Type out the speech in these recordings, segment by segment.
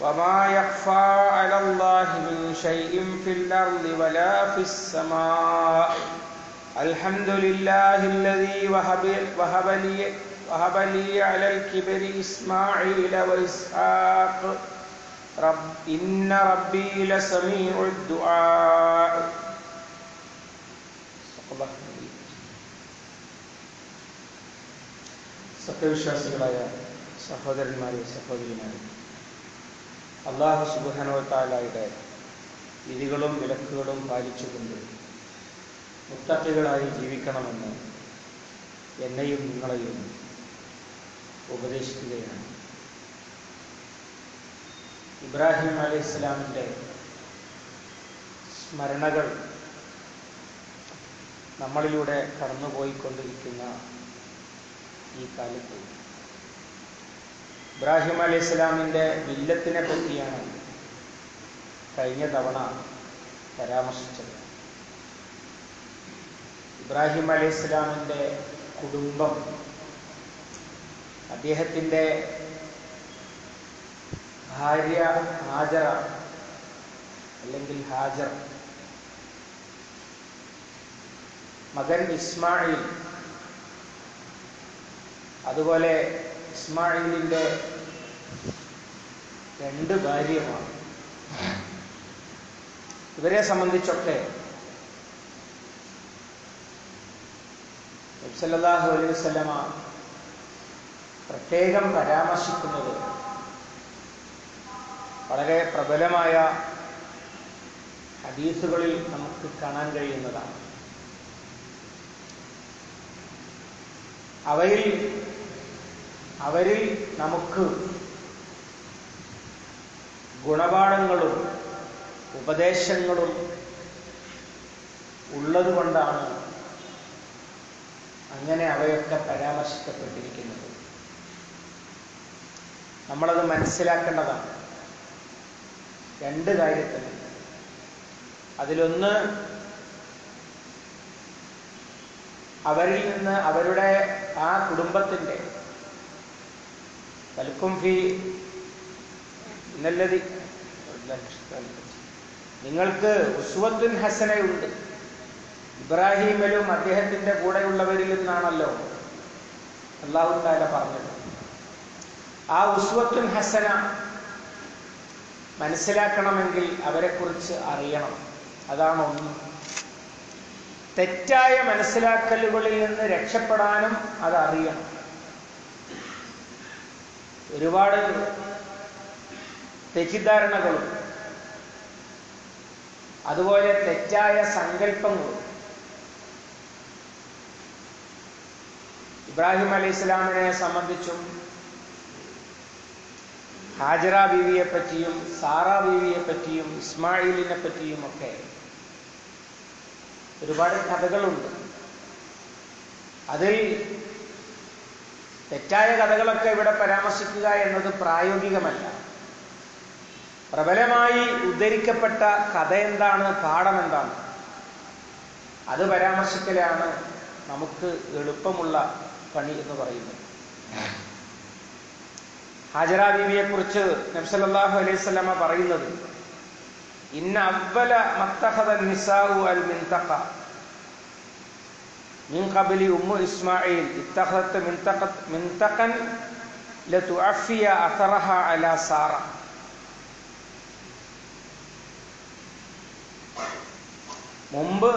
وما يخفى على الله من شيء في الأرض ولا في السماء الحمد لله الذي وهب, وهب لي وهب لي على الكبر إسماعيل وإسحاق رب إن ربي لسميع الدعاء صدق الله العظيم. സത്യവിശ്വാസികളായ സഹോദരന്മാരെ സഹോദരിമാരെ അള്ളാഹു സുബാനോത്താലായുടെ വിധികളും വിലക്കുകളും പാലിച്ചുകൊണ്ട് മുത്തക്കികളായി ജീവിക്കണമെന്ന് എന്നെയും നിങ്ങളെയും ഉപദേശിക്കുകയാണ്. ഇബ്രാഹിം അലി ഇസ്ലാമിന്റെ സ്മരണകൾ നമ്മളിലൂടെ കടന്നുപോയിക്കൊണ്ടിരിക്കുന്ന ഈ കാലത്ത് ഇബ്രാഹിം അലി ഇസ്ലാമിന്റെ വില്ലത്തിനെ പറ്റിയാണ് കഴിഞ്ഞ തവണ പരാമർശിച്ചത്. ഇബ്രാഹിം അലി ഇസ്ലാമിന്റെ കുടുംബം അദ്ദേഹത്തിന്റെ ഭാര്യ ഹാജറ അല്ലെങ്കിൽ ഹാജർ മകൻ ഇസ്മായിൽ അതുപോലെ ഇസ്മായിലിന്റെ രണ്ട് ഭാര്യമാണ് ഇവരെ സംബന്ധിച്ചൊക്കെ നബ്സല്ലാഹു അലൈഹി പ്രത്യേകം പരാമർശിക്കുന്നത് വളരെ പ്രബലമായ ഹദീസുകളിൽ നമുക്ക് കാണാൻ കഴിയുന്നതാണ്. അവയിൽ അവരിൽ നമുക്ക് ഗുണപാഠങ്ങളും ഉപദേശങ്ങളും ഉള്ളതുകൊണ്ടാണ് അങ്ങനെ അവയൊക്കെ പരാമർശിക്കപ്പെട്ടിരിക്കുന്നത്. നമ്മളത് മനസ്സിലാക്കേണ്ടതാണ്. രണ്ട് കാര്യത്തിൽ അതിലൊന്ന് അവരിൽ നിന്ന് അവരുടെ ആ കുടുംബത്തിന്റെ പലക്കും ഫി ഇന്നല്ലതി. നിങ്ങൾക്ക് ഉസ്വത്തുൻ ഹസനയുണ്ട്. ഇബ്രാഹിമിലും അദ്ദേഹത്തിന്റെ കൂടെയുള്ളവരിൽ നിന്നാണല്ലോ അള്ളാഹു താല പറഞ്ഞത്. ആ ഉസ്വത്തുൻ ഹസന മനസ്സിലാക്കണമെങ്കിൽ അവരെക്കുറിച്ച് അറിയണം. അതാണ് ഒന്ന്. തെറ്റായ മനസ്സിലാക്കലുകളിൽ നിന്ന് രക്ഷപ്പെടാനും അത് അറിയണം ഒരുപാട് തെറ്റിദ്ധാരണകളും അതുപോലെ തെറ്റായ സങ്കല്പങ്ങളും. ഇബ്രാഹിം അലൈഹി ഇസ്ലാമിനെ സംബന്ധിച്ചും ഹാജറ ബീവിയെ പറ്റിയും സാറ ബീവിയെ പറ്റിയും ഇസ്മായിലിനെ പറ്റിയും ഒക്കെ ഒരുപാട് കഥകളുണ്ട്. അതിൽ തെറ്റായ കഥകളൊക്കെ ഇവിടെ പരാമർശിക്കുക എന്നത് പ്രായോഗികമല്ല. പ്രബലമായി ഉദ്ധരിക്കപ്പെട്ട കഥ എന്താണ് പാഠം എന്താണ്? അത് പരാമർശിക്കലാണ് നമുക്ക് എളുപ്പമുള്ള പണി എന്ന് പറയുന്നത്. ഹാജറ ബീവിയെ കുറിച്ച് നബ്സല്ലാഹു അലൈഹി സ്വലമ പറയുന്നത് ഇന്ന അവല മത്തഹദ നിസാഉ അൽ മിൻതഖ. من قبل أم إسماعيل اتخذت منطقة منطقا لتعفي أثرها على سارة മുമ്പ്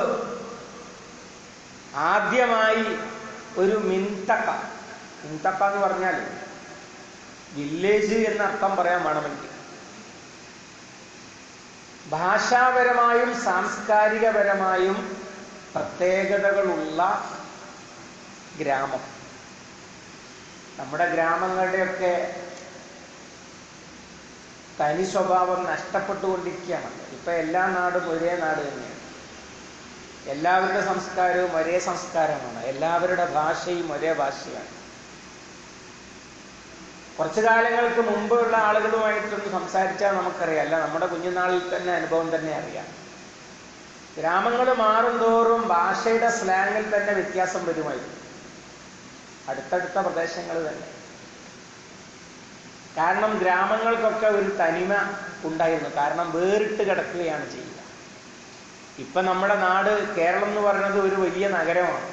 ആദ്യമായി ഒരു മിന്തക്ക മിന്തക്ക എന്ന് പറഞ്ഞാൽ വില്ലേജ് എന്ന അർത്ഥം പറയാൻ വേണമെങ്കിൽ ഭാഷാപരമായും സാംസ്കാരികപരമായും പ്രത്യേകതകളുള്ള ഗ്രാമം. നമ്മുടെ ഗ്രാമങ്ങളുടെയൊക്കെ തനി സ്വഭാവം നഷ്ടപ്പെട്ടുകൊണ്ടിരിക്കുകയാണ്. ഇപ്പൊ എല്ലാ നാടും ഒരേ നാട് തന്നെയാണ്. എല്ലാവരുടെ സംസ്കാരവും ഒരേ സംസ്കാരമാണ്. എല്ലാവരുടെ ഭാഷയും ഒരേ ഭാഷയാണ്. കുറച്ചു കാലങ്ങൾക്ക് മുമ്പുള്ള ആളുകളുമായിട്ടൊന്ന് സംസാരിച്ചാൽ നമുക്കറിയാം. അല്ല നമ്മുടെ കുഞ്ഞുനാളിൽ തന്നെ അനുഭവം തന്നെ അറിയാം. ഗ്രാമങ്ങൾ മാറും തോറും ഭാഷയുടെ സ്ലാങ്ങിൽ തന്നെ വ്യത്യാസം വരുമായിരുന്നു അടുത്തടുത്ത പ്രദേശങ്ങൾ തന്നെ. കാരണം ഗ്രാമങ്ങൾക്കൊക്കെ ഒരു തനിമ ഉണ്ടായിരുന്നു. കാരണം വേറിട്ട് കിടക്കുകയാണ് ചെയ്യുക. ഇപ്പൊ നമ്മുടെ നാട് കേരളം എന്ന് പറയുന്നത് ഒരു വലിയ നഗരമാണ്.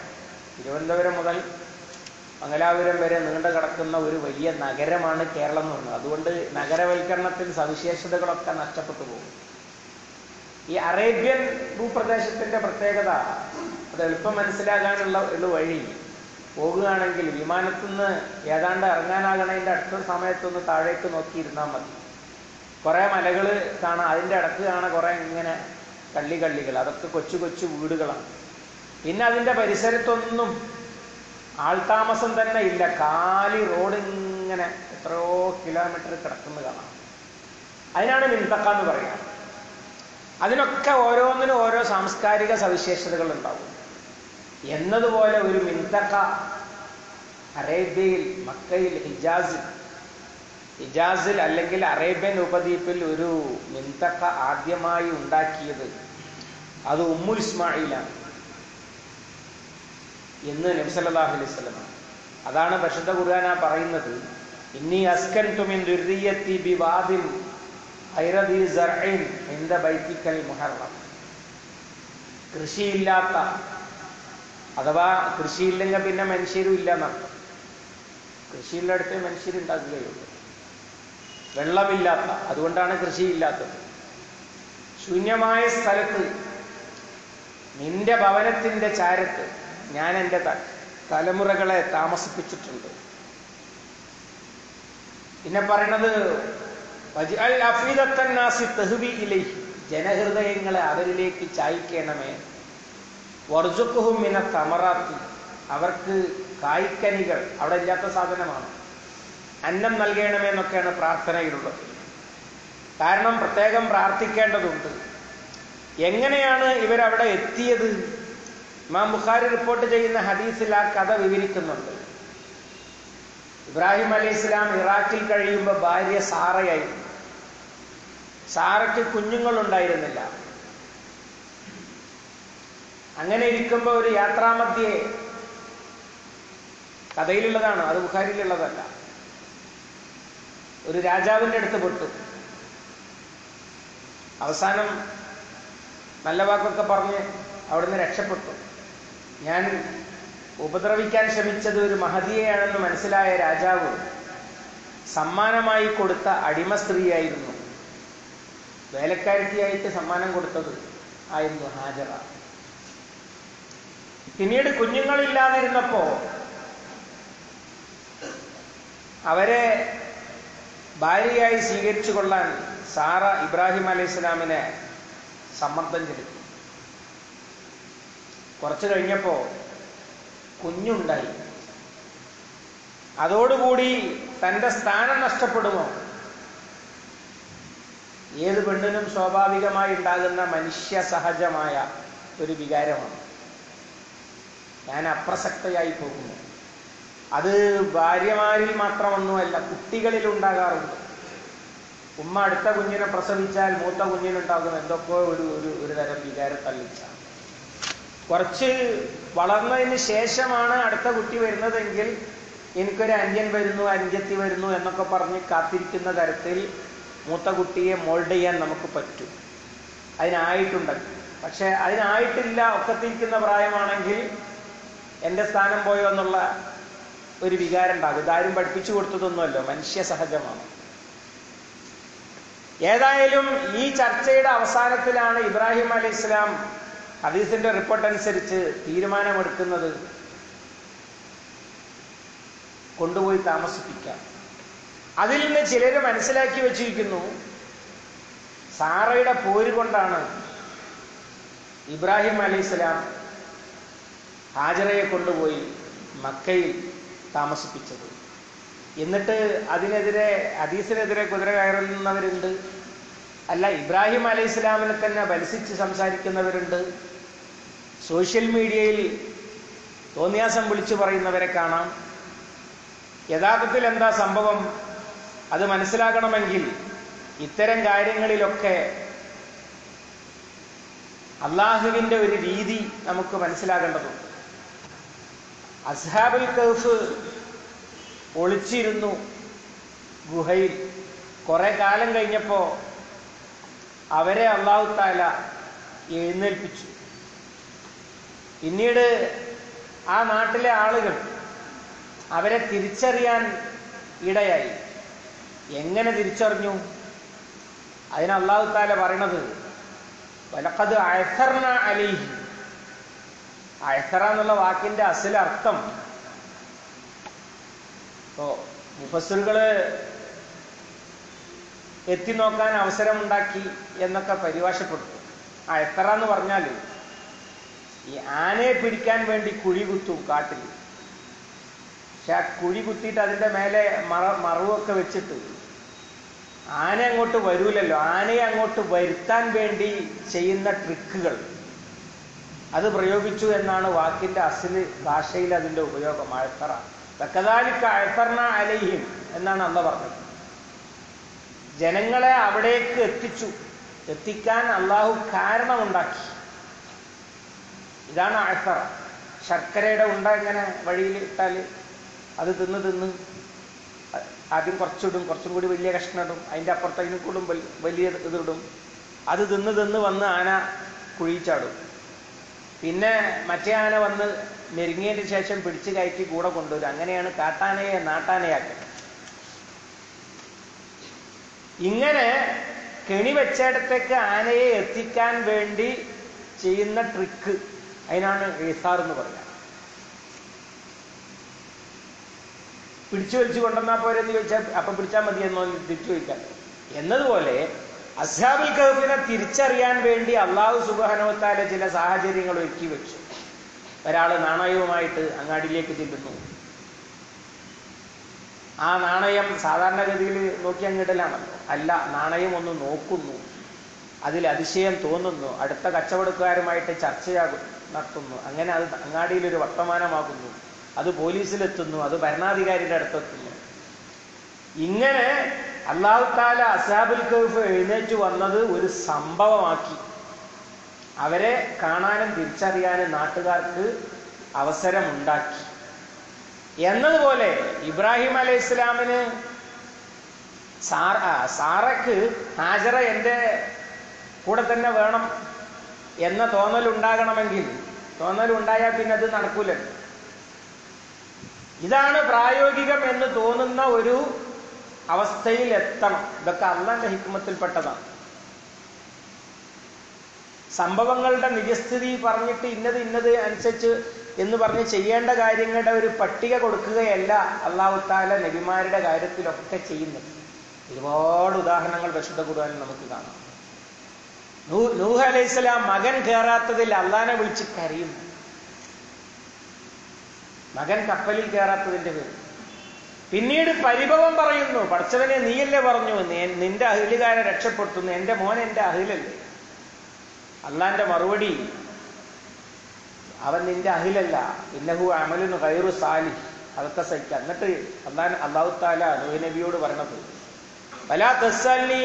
തിരുവനന്തപുരം മുതൽ മംഗലാപുരം വരെ നീണ്ടു കിടക്കുന്ന ഒരു വലിയ നഗരമാണ് കേരളം എന്ന് പറയുന്നത്. അതുകൊണ്ട് നഗരവൽക്കരണത്തിൽ സവിശേഷതകളൊക്കെ നഷ്ടപ്പെട്ടു പോകും. ഈ അറേബ്യൻ ഭൂപ്രദേശത്തിന്റെ പ്രത്യേകത അത് എളുപ്പം മനസ്സിലാകാനുള്ള ഒരു വഴി. പോകുകയാണെങ്കിൽ വിമാനത്തിൽ നിന്ന് ഏതാണ്ട് ഇറങ്ങാനാകണതിന്റെ അടുത്ത സമയത്തൊന്ന് താഴേക്ക് നോക്കിയിരുന്നാൽ മതി. കുറേ മലകൾ കാണാം. അതിന്റെ ഇടയ്ക്ക് കാണാം കുറേ ഇങ്ങനെ കള്ളി കള്ളികൾ അതൊക്കെ കൊച്ചു കൊച്ചു വീടുകളാണ്. പിന്നെ അതിന്റെ പരിസരത്തൊന്നും ആൾതാമസം തന്നെ ഇല്ല. കാലി റോഡ് ഇങ്ങനെ എത്രയോ കിലോമീറ്റർ കിടക്കുന്നത് കാണാം. അതിനാണ് മിന്തക്ക എന്ന് പറയുക. അതിനൊക്കെ ഓരോന്നിനും ഓരോ സാംസ്കാരിക സവിശേഷതകൾ ഉണ്ടാവും എന്നതുപോലെ ഒരു മിന്തക്ക അറേബ്യയിൽ മക്കയിൽ ഹിജാസിൽ ഹിജാസിൽ അല്ലെങ്കിൽ അറേബ്യൻ ഉപദ്വീപിൽ ഒരു മിന്തക്ക ആദ്യമായി ഉണ്ടാക്കിയത് അത് ഉമ്മുൽ ഇസ്മായിലാണ് എന്ന് നബ്സല്ലാഹു അലൈഹി സ്വലമാണ് അതാണ് പരിശുദ്ധ ഖുർആന പറയുന്നത്. ഇന്നി അസ്കൻ തുമിൻ ദുരിയത്തി ബി വാദിൻ മുഹറം. കൃഷിയില്ലാത്ത അഥവാ കൃഷിയില്ലെങ്കിൽ പിന്നെ മനുഷ്യരും ഇല്ല എന്നർത്ഥം കൃഷിയുള്ളിടത്ത് മനുഷ്യരുണ്ടാക്കുകയുള്ളൂ വെള്ളമില്ലാത്ത അതുകൊണ്ടാണ് കൃഷിയില്ലാത്തത്. ശൂന്യമായ സ്ഥലത്ത് നിന്റെ ഭവനത്തിന്റെ ചാരത്ത് ഞാൻ എന്റെ തലമുറകളെ താമസിപ്പിച്ചിട്ടുണ്ട്. പിന്നെ പറയണത് ജനഹൃദയങ്ങളെ അവരിലേക്ക് ചായ്ക്കണമേ. വർജുക്കുഹും മിന തമറാത്തി. അവർക്ക് കായ്ക്കനികൾ അവിടെ ഇല്ലാത്ത സാധനമാണ്. അന്നം നൽകണമേ എന്നൊക്കെയാണ് പ്രാർത്ഥനയിലുള്ളത്. കാരണം പ്രത്യേകം പ്രാർത്ഥിക്കേണ്ടതുണ്ട്. എങ്ങനെയാണ് ഇവരവിടെ എത്തിയത്? ഇമാം ബുഖാരി റിപ്പോർട്ട് ചെയ്യുന്ന ഹദീസിൽ ആ കഥ വിവരിക്കുന്നുണ്ട്. ഇബ്രാഹിം അലി ഇസ്ലാം ഇറാഖിൽ കഴിയുമ്പോൾ ഭാര്യ സാറയായിരുന്നു. സാറയ്ക്ക് കുഞ്ഞുങ്ങളുണ്ടായിരുന്നില്ല. അങ്ങനെ ഇരിക്കുമ്പോൾ ഒരു യാത്രാമധ്യേ കഥയിലുള്ളതാണ് അത് ബുഖാരിയിലുള്ളതല്ല. ഒരു രാജാവിന്റെ അടുത്ത് പെട്ടു. അവസാനം നല്ല വാക്കൊക്കെ പറഞ്ഞ് അവിടുന്ന് രക്ഷപ്പെട്ടു. ഞാൻ ഉപദ്രവിക്കാൻ ശ്രമിച്ചത് ഒരു മഹതിയെയാണെന്ന് മനസ്സിലായ രാജാവ് സമ്മാനമായി കൊടുത്ത അടിമ സ്ത്രീയായിരുന്നു. വേലക്കാരത്തിയായിട്ട് സമ്മാനം കൊടുത്തത് ആയിരുന്നു ഹാജറ. പിന്നീട് കുഞ്ഞുങ്ങളില്ലാതിരുന്നപ്പോ അവരെ ഭാര്യയായി സ്വീകരിച്ചു കൊള്ളാൻ സാറ ഇബ്രാഹിം അലൈഹി ഇസ്ലാമിനെ സമ്മർദ്ദം ചെലുത്തി. കുറച്ചു കഴിഞ്ഞപ്പോ കുഞ്ഞുണ്ടായി. അതോടുകൂടി തന്റെ സ്ഥാനം നഷ്ടപ്പെടുമോ? ഏത് പെണ്ണിനും സ്വാഭാവികമായി ഉണ്ടാകുന്ന മനുഷ്യ സഹജമായ ഒരു വികാരമാണ്. ഞാൻ അപ്രസക്തയായി പോകുന്നു. അത് ഭാര്യമാരിൽ മാത്രമൊന്നുമല്ല കുട്ടികളിൽ ഉണ്ടാകാറുണ്ട്. ഉമ്മ അടുത്ത കുഞ്ഞിനെ പ്രസവിച്ചാൽ മൂത്ത കുഞ്ഞിനുണ്ടാകും എന്തൊക്കെ ഒരു ഒരു തരം വികാര തള്ളിച്ച കുറച്ച് വളർന്നതിന് ശേഷമാണ് അടുത്ത കുട്ടി വരുന്നതെങ്കിൽ എനിക്കൊരു അന്യൻ വരുന്നു അന്യത്തി വരുന്നു എന്നൊക്കെ പറഞ്ഞ് കാത്തിരിക്കുന്ന തരത്തിൽ മൂത്ത കുട്ടിയെ മോൾഡ് ചെയ്യാൻ നമുക്ക് പറ്റും. അതിനായിട്ടുണ്ട് പക്ഷെ അതിനായിട്ടില്ല ഒക്കത്തിരിക്കുന്ന പ്രായമാണെങ്കിൽ എന്റെ സ്ഥാനം പോയോ എന്നുള്ള ഒരു വികാരം ഉണ്ടാകും. ഇതാരും പഠിപ്പിച്ചു കൊടുത്തതൊന്നുമല്ലോ മനുഷ്യ സഹജമാണ്. ഏതായാലും ഈ ചർച്ചയുടെ അവസാനത്തിലാണ് ഇബ്രാഹിം അലി ഇസ്ലാം ഹദീസിന്റെ റിപ്പോർട്ട് അനുസരിച്ച് തീരുമാനമെടുക്കുന്നത് കൊണ്ടുപോയി താമസിപ്പിക്കാം. അതിൽ നിന്ന് ചിലർ മനസ്സിലാക്കി വെച്ചിരിക്കുന്നു സാറയുടെ പോര് കൊണ്ടാണ് ഇബ്രാഹിം അലി ഇസ്ലാം ഹാജറയെ കൊണ്ടുപോയി മക്കയിൽ താമസിപ്പിച്ചത്. എന്നിട്ട് അതിനെതിരെ ഹദീസിനെതിരെ കുതിര കയറുന്നവരുണ്ട് അല്ല ഇബ്രാഹിം അലൈഹിസ്ലാമിനെ തന്നെ ബലസിച്ച് സംസാരിക്കുന്നവരുണ്ട്. സോഷ്യൽ മീഡിയയിൽ തോന്നിയാസം വിളിച്ചു പറയുന്നവരെ കാണാം. യഥാർത്ഥത്തിൽ എന്താ സംഭവം? അത് മനസ്സിലാക്കണമെങ്കിൽ ഇത്തരം കാര്യങ്ങളിലൊക്കെ അള്ളാഹുവിന്റെ ഒരു രീതി നമുക്ക് മനസ്സിലാകേണ്ടതുണ്ട്. അസ്ഹാബുൽ കൗഫ് ഒളിച്ചിരുന്നു ഗുഹയിൽ. കുറെ കാലം കഴിഞ്ഞപ്പോ അവരെ അള്ളാഹു താല എഴുന്നേൽപ്പിച്ചു. പിന്നീട് ആ നാട്ടിലെ ആളുകൾ അവരെ തിരിച്ചറിയാൻ ഇടയായി. എങ്ങനെ തിരിച്ചറിഞ്ഞു? അതിന് അള്ളാഹു താല പറയണത് വലക്കത് അയസർണ അലിഹി. അയസറ എന്നുള്ള വാക്കിന്റെ അസൽ അർത്ഥം. ഇപ്പോ മുഫസറുകൾ എത്തി നോക്കാൻ അവസരമുണ്ടാക്കി എന്നൊക്കെ പരിഭാഷപ്പെട്ടു അയത്തറ എന്ന് പറഞ്ഞാൽ ഈ ആനയെ പിടിക്കാൻ വേണ്ടി കുഴി കുത്തും കാട്ടിൽ. പക്ഷെ ആ കുഴി കുത്തിയിട്ട് അതിന്റെ മേലെ മറ മറവൊക്കെ വെച്ചിട്ട് ആന അങ്ങോട്ട് വരൂലല്ലോ. ആനയെ അങ്ങോട്ട് വരുത്താൻ വേണ്ടി ചെയ്യുന്ന ട്രിക്കുകൾ. അത് പ്രയോഗിച്ചു എന്നാണ് വാക്കിന്റെ അസിൽ ഭാഷയിൽ അതിന്റെ ഉപയോഗം. അഴത്തറ തക്കതാലിക്ക് അഴത്തർണ അലൈഹിം എന്നാണ് അന്ന പറഞ്ഞത്. ജനങ്ങളെ അവിടേക്ക് എത്തിച്ചു. എത്തിക്കാൻ അള്ളാഹു കാരണമുണ്ടാക്കി. ഇതാണ് അസർ. ശർക്കരയുടെ ഉണ്ട ഇങ്ങനെ വഴിയിൽ ഇട്ടാൽ അത് തിന്ന് തിന്ന് ആദ്യം കുറച്ചിടും കുറച്ചും കൂടി വലിയ കഷ്ണം ഇടും അതിന്റെ അപ്പുറത്തേക്കും കൂടും വലിയ ഇതിടും അത് തിന്ന് തിന്ന് വന്ന് ആന കുഴിച്ചാടും പിന്നെ മറ്റേ ആന വന്ന് മെരുങ്ങിയതിന് ശേഷം പിടിച്ചു കയറ്റി കൂടെ കൊണ്ടുവരും. അങ്ങനെയാണ് കാട്ടാനയെ നാട്ടാനയാക്കുന്നത് ഇങ്ങനെ കെണി വെച്ചിടത്തേക്ക് ആനയെ എത്തിക്കാൻ വേണ്ടി ചെയ്യുന്ന ട്രിക്ക് അതിനാണ് ഏസാർ എന്ന് പറയുക. പിടിച്ചു വലിച്ചു കൊണ്ടുവന്നാൽ പോരെന്ന് ചോദിച്ചാൽ അപ്പം പിടിച്ചാൽ മതി എന്നോ തിരിച്ചു ചോദിക്കാൻ. എന്നതുപോലെ അസ്ഹാബുൽ കഹഫിനെ തിരിച്ചറിയാൻ വേണ്ടി അള്ളാഹു സുബാനവത്താലെ ചില സാഹചര്യങ്ങൾ ഒരുക്കി വെച്ചു. ഒരാൾ നാണയവുമായിട്ട് അങ്ങാടിയിലേക്ക് ചെല്ലുന്നു. ആ നാണയം സാധാരണഗതിയിൽ നോക്കി അങ്ങിടലാണല്ലോ. അല്ല നാണയം ഒന്ന് നോക്കുന്നു. അതിൽ അതിശയം തോന്നുന്നു. അടുത്ത കച്ചവടക്കാരുമായിട്ട് ചർച്ചയാകും നടത്തുന്നു. അങ്ങനെ അത് അങ്ങാടിയിൽ ഒരു വർത്തമാനമാകുന്നു. അത് പോലീസിലെത്തുന്നു. അത് ഭരണാധികാരിയുടെ അടുത്തെത്തുന്നു. ഇങ്ങനെ അള്ളാഹുത്താല അസാബുൽ കൗഫ് എഴുന്നേറ്റ് വന്നത് ഒരു സംഭവമാക്കി. അവരെ കാണാനും തിരിച്ചറിയാനും നാട്ടുകാർക്ക് അവസരമുണ്ടാക്കി. എന്നതുപോലെ ഇബ്രാഹിം അലൈഹി ഇസ്ലാമിന് സാറ ഹാജറ എന്റെ കൂടെ തന്നെ വേണം. എന്ന തോന്നൽ ഉണ്ടാകണമെങ്കിൽ തോന്നൽ ഉണ്ടായാൽ പിന്നെ അത് നടക്കൂല. ഇതാണ് പ്രായോഗികം എന്ന് തോന്നുന്ന ഒരു അവസ്ഥയിൽ എത്തണം. ഇതൊക്കെ അള്ളന്റെ ഹിക്മത്തിൽപ്പെട്ടതാണ്. സംഭവങ്ങളുടെ നിജസ്ഥിതി പറഞ്ഞിട്ട് ഇന്നത് ഇന്നത് അനുസരിച്ച് എന്ന് പറഞ്ഞ് ചെയ്യേണ്ട കാര്യങ്ങളുടെ ഒരു പട്ടിക കൊടുക്കുകയല്ല അള്ളാഹുത്താല നബിമാരുടെ കാര്യത്തിലൊക്കെ ചെയ്യുന്നത്. ഒരുപാട് ഉദാഹരണങ്ങൾ പരിശുദ്ധ ഖുർആനിൽ നമുക്ക് കാണാം. നൂഹ് അലൈഹിസ്സലാം മകൻ കയറാത്തതിൽ അള്ളാനെ വിളിച്ച് കരയും. മകൻ കപ്പലിൽ കയറാത്തതിന്റെ പേര്. പിന്നീട് പരിഭവം പറയുന്നു പഠിച്ചവനെ നീയല്ലേ പറഞ്ഞു? നിന്റെ അഹിലുകാരെ രക്ഷപ്പെടുത്തുന്നു. എന്റെ മോൻ എന്റെ അഹിലല്ലേ? അള്ളാന്റെ മറുപടി അവൻ നിന്റെ അഹിലല്ല. ഇന്നഹു അമലിന് കയറു സാലി അതൊക്കെ സഹിക്കാം. എന്നിട്ട് അള്ളാൻ അള്ളാഹു താല നബിയോട് പറഞ്ഞത് വലാ തെസ്സാലിനി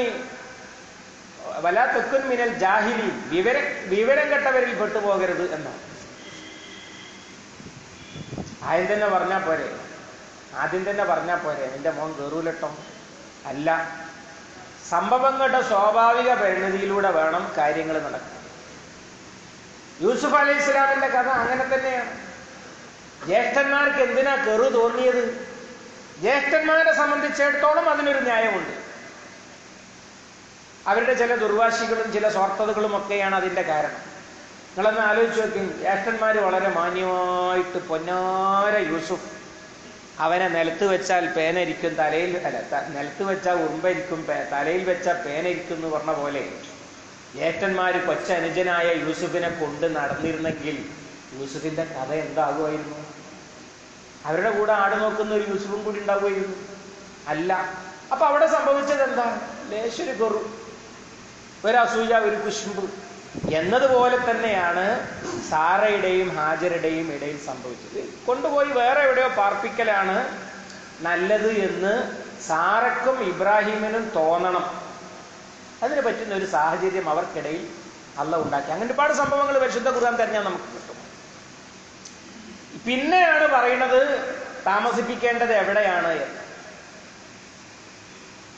വലാ തൊക്കുൻ മിനൽ ജാഹിലി വിവര വിവരം കെട്ടവരിൽ പെട്ടുപോകരുത് എന്നാണ് ആദ്യം തന്നെ പറഞ്ഞാൽ പോരെ. ആദ്യം തന്നെ പറഞ്ഞാൽ പോരെ. എന്റെ മോൻ കയറൂലട്ടോ അല്ല. സംഭവങ്ങളുടെ സ്വാഭാവിക പരിണതിയിലൂടെ വേണം കാര്യങ്ങൾ നടക്കാൻ. യൂസുഫ് അലൈഹി ഇസ്ലാമിന്റെ കഥ അങ്ങനെ തന്നെയാണ്. ജ്യേഷ്ഠന്മാർക്ക് എന്തിനാ കെറു തോന്നിയത്? ജ്യേഷ്ഠന്മാരെ സംബന്ധിച്ചിടത്തോളം അതിനൊരു ന്യായമുണ്ട്. അവരുടെ ചില ദുർവാശികളും ചില സ്വാർത്ഥതകളും ഒക്കെയാണ് അതിന്റെ കാരണം. നിങ്ങളൊന്ന് ആലോചിച്ച് നോക്കി ജ്യേഷ്ഠന്മാർ വളരെ മാന്യമായിട്ട് പൊന്നാര യൂസുഫ് അവനെ നിലത്ത് വെച്ചാൽ പേനരിക്കും തലയിൽ അല്ല നിലത്ത് വെച്ചാൽ ഉറുമ്പരിക്കും തലയിൽ വെച്ചാൽ പേനരിക്കും എന്ന് പറഞ്ഞ പോലെ ജ്യേഷ്ഠന്മാർ കൊച്ചനുജനായ യൂസുഫിനെ കൊണ്ട് നടന്നിരുന്നെങ്കിൽ യൂസുഫിന്റെ കഥ എന്താകുമായിരുന്നു? അവരുടെ കൂടെ ആട് നോക്കുന്ന ഒരു യൂസുഫും കൂടി ഉണ്ടാകുമായിരുന്നു. അല്ല. അപ്പൊ അവിടെ സംഭവിച്ചത് എന്താ ലേശൊരു കൊറു ഒരു അസൂയ ഒരു കുശുമ്പ്. എന്നതുപോലെ തന്നെയാണ് സാറയുടെയും ഹാജരുടെയും ഇടയിൽ സംഭവിച്ചത്. കൊണ്ടുപോയി വേറെ എവിടെയോ പാർപ്പിക്കലാണ് നല്ലത് എന്ന് സാറക്കും ഇബ്രാഹിമിനും തോന്നണം. അതിന് പറ്റുന്ന ഒരു സാഹചര്യം അവർക്കിടയിൽ അല്ല ഉണ്ടാക്കി. അങ്ങനെ ഒരുപാട് സംഭവങ്ങൾ പരിശുദ്ധ കുറാൻ തന്നെ നമുക്ക് കിട്ടും. പിന്നെയാണ് പറയുന്നത് താമസിപ്പിക്കേണ്ടത് എവിടെയാണ് എന്ന്.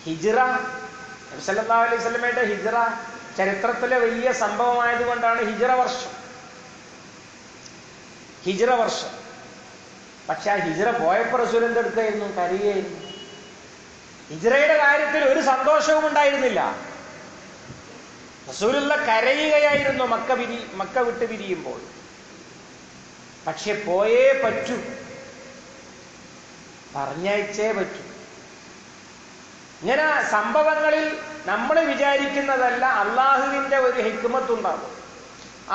ഹിജ്റ നബിസല്ലാ അലൈഹി സ്വലമയുടെ ഹിജറ ചരിത്രത്തിലെ വലിയ സംഭവമായതുകൊണ്ടാണ് ഹിജറ വർഷം. ഹിജറ വർഷം. പക്ഷെ ആ ഹിജറ പോയപ്പോൾ റസൂൽ എന്തെടുക്കായിരുന്നു കരയായിരുന്നു ഹിജറയുടെ കാര്യത്തിൽ ഒരു സന്തോഷവും ഉണ്ടായിരുന്നില്ല. റസൂലുള്ള കരയുകയായിരുന്നു മക്ക പിരി മക്ക വിട്ട് പിരിയുമ്പോൾ പക്ഷെ പോയേ പറ്റൂ. പറഞ്ഞയച്ചേ പറ്റൂ. ഇങ്ങനെ സംഭവങ്ങളിൽ നമ്മൾ വിചാരിക്കുന്നതല്ല അള്ളാഹുവിന്റെ ഒരു ഹിക്മത്തുണ്ടാകും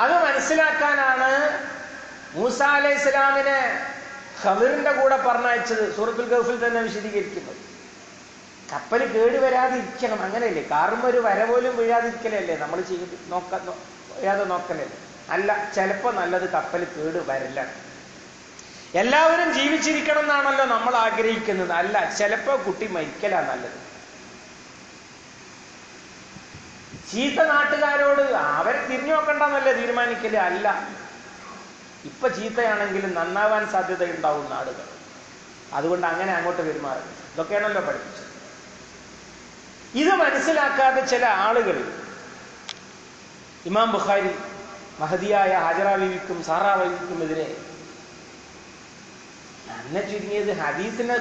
അത് മനസ്സിലാക്കാനാണ് മൂസ അലൈഹി ഇസ്ലാമിനെ ഖബറിന്റെ കൂടെ പറഞ്ഞയച്ചത്. സൂറത്തുൽ ഗൾഫിൽ തന്നെ വിശദീകരിക്കുന്നത് കപ്പൽ കേട് വരാതിരിക്കണം. അങ്ങനെയല്ലേ? കാറും ഒരു വര പോലും വീഴാതിരിക്കലല്ലേ? നമ്മൾ ചെയ്ത് നോക്ക വീഴാതെ നോക്കലല്ലേ? അല്ല ചിലപ്പോ നല്ലത് കപ്പൽ കേട് വരില്ല. എല്ലാവരും ജീവിച്ചിരിക്കണം എന്നാണല്ലോ നമ്മൾ ആഗ്രഹിക്കുന്നത്. അല്ല ചിലപ്പോ കുട്ടി മരിക്കലാ നല്ലത്. ചീത്ത നാട്ടുകാരോട് അവരെ തിരിഞ്ഞു നോക്കണ്ടെന്നല്ലേ തീരുമാനിക്കൽ? അല്ല. ഇപ്പൊ ചീത്തയാണെങ്കിലും നന്നാവാൻ സാധ്യതയുണ്ടാവും നാടുകൾ. അതുകൊണ്ട് അങ്ങനെ അങ്ങോട്ട് പെരുമാറും. ഇതൊക്കെയാണല്ലോ പഠിപ്പിച്ചത്. ഇത് മനസ്സിലാക്കാതെ ചില ആളുകൾ ഇമാം ബുഖാരി മഹതിയായ ഹാജറ ബീവിക്കും സാറാ ബീവിക്കും എതിരെ എന്നെ ചുരുങ്ങിയത് ഹദീസിനെ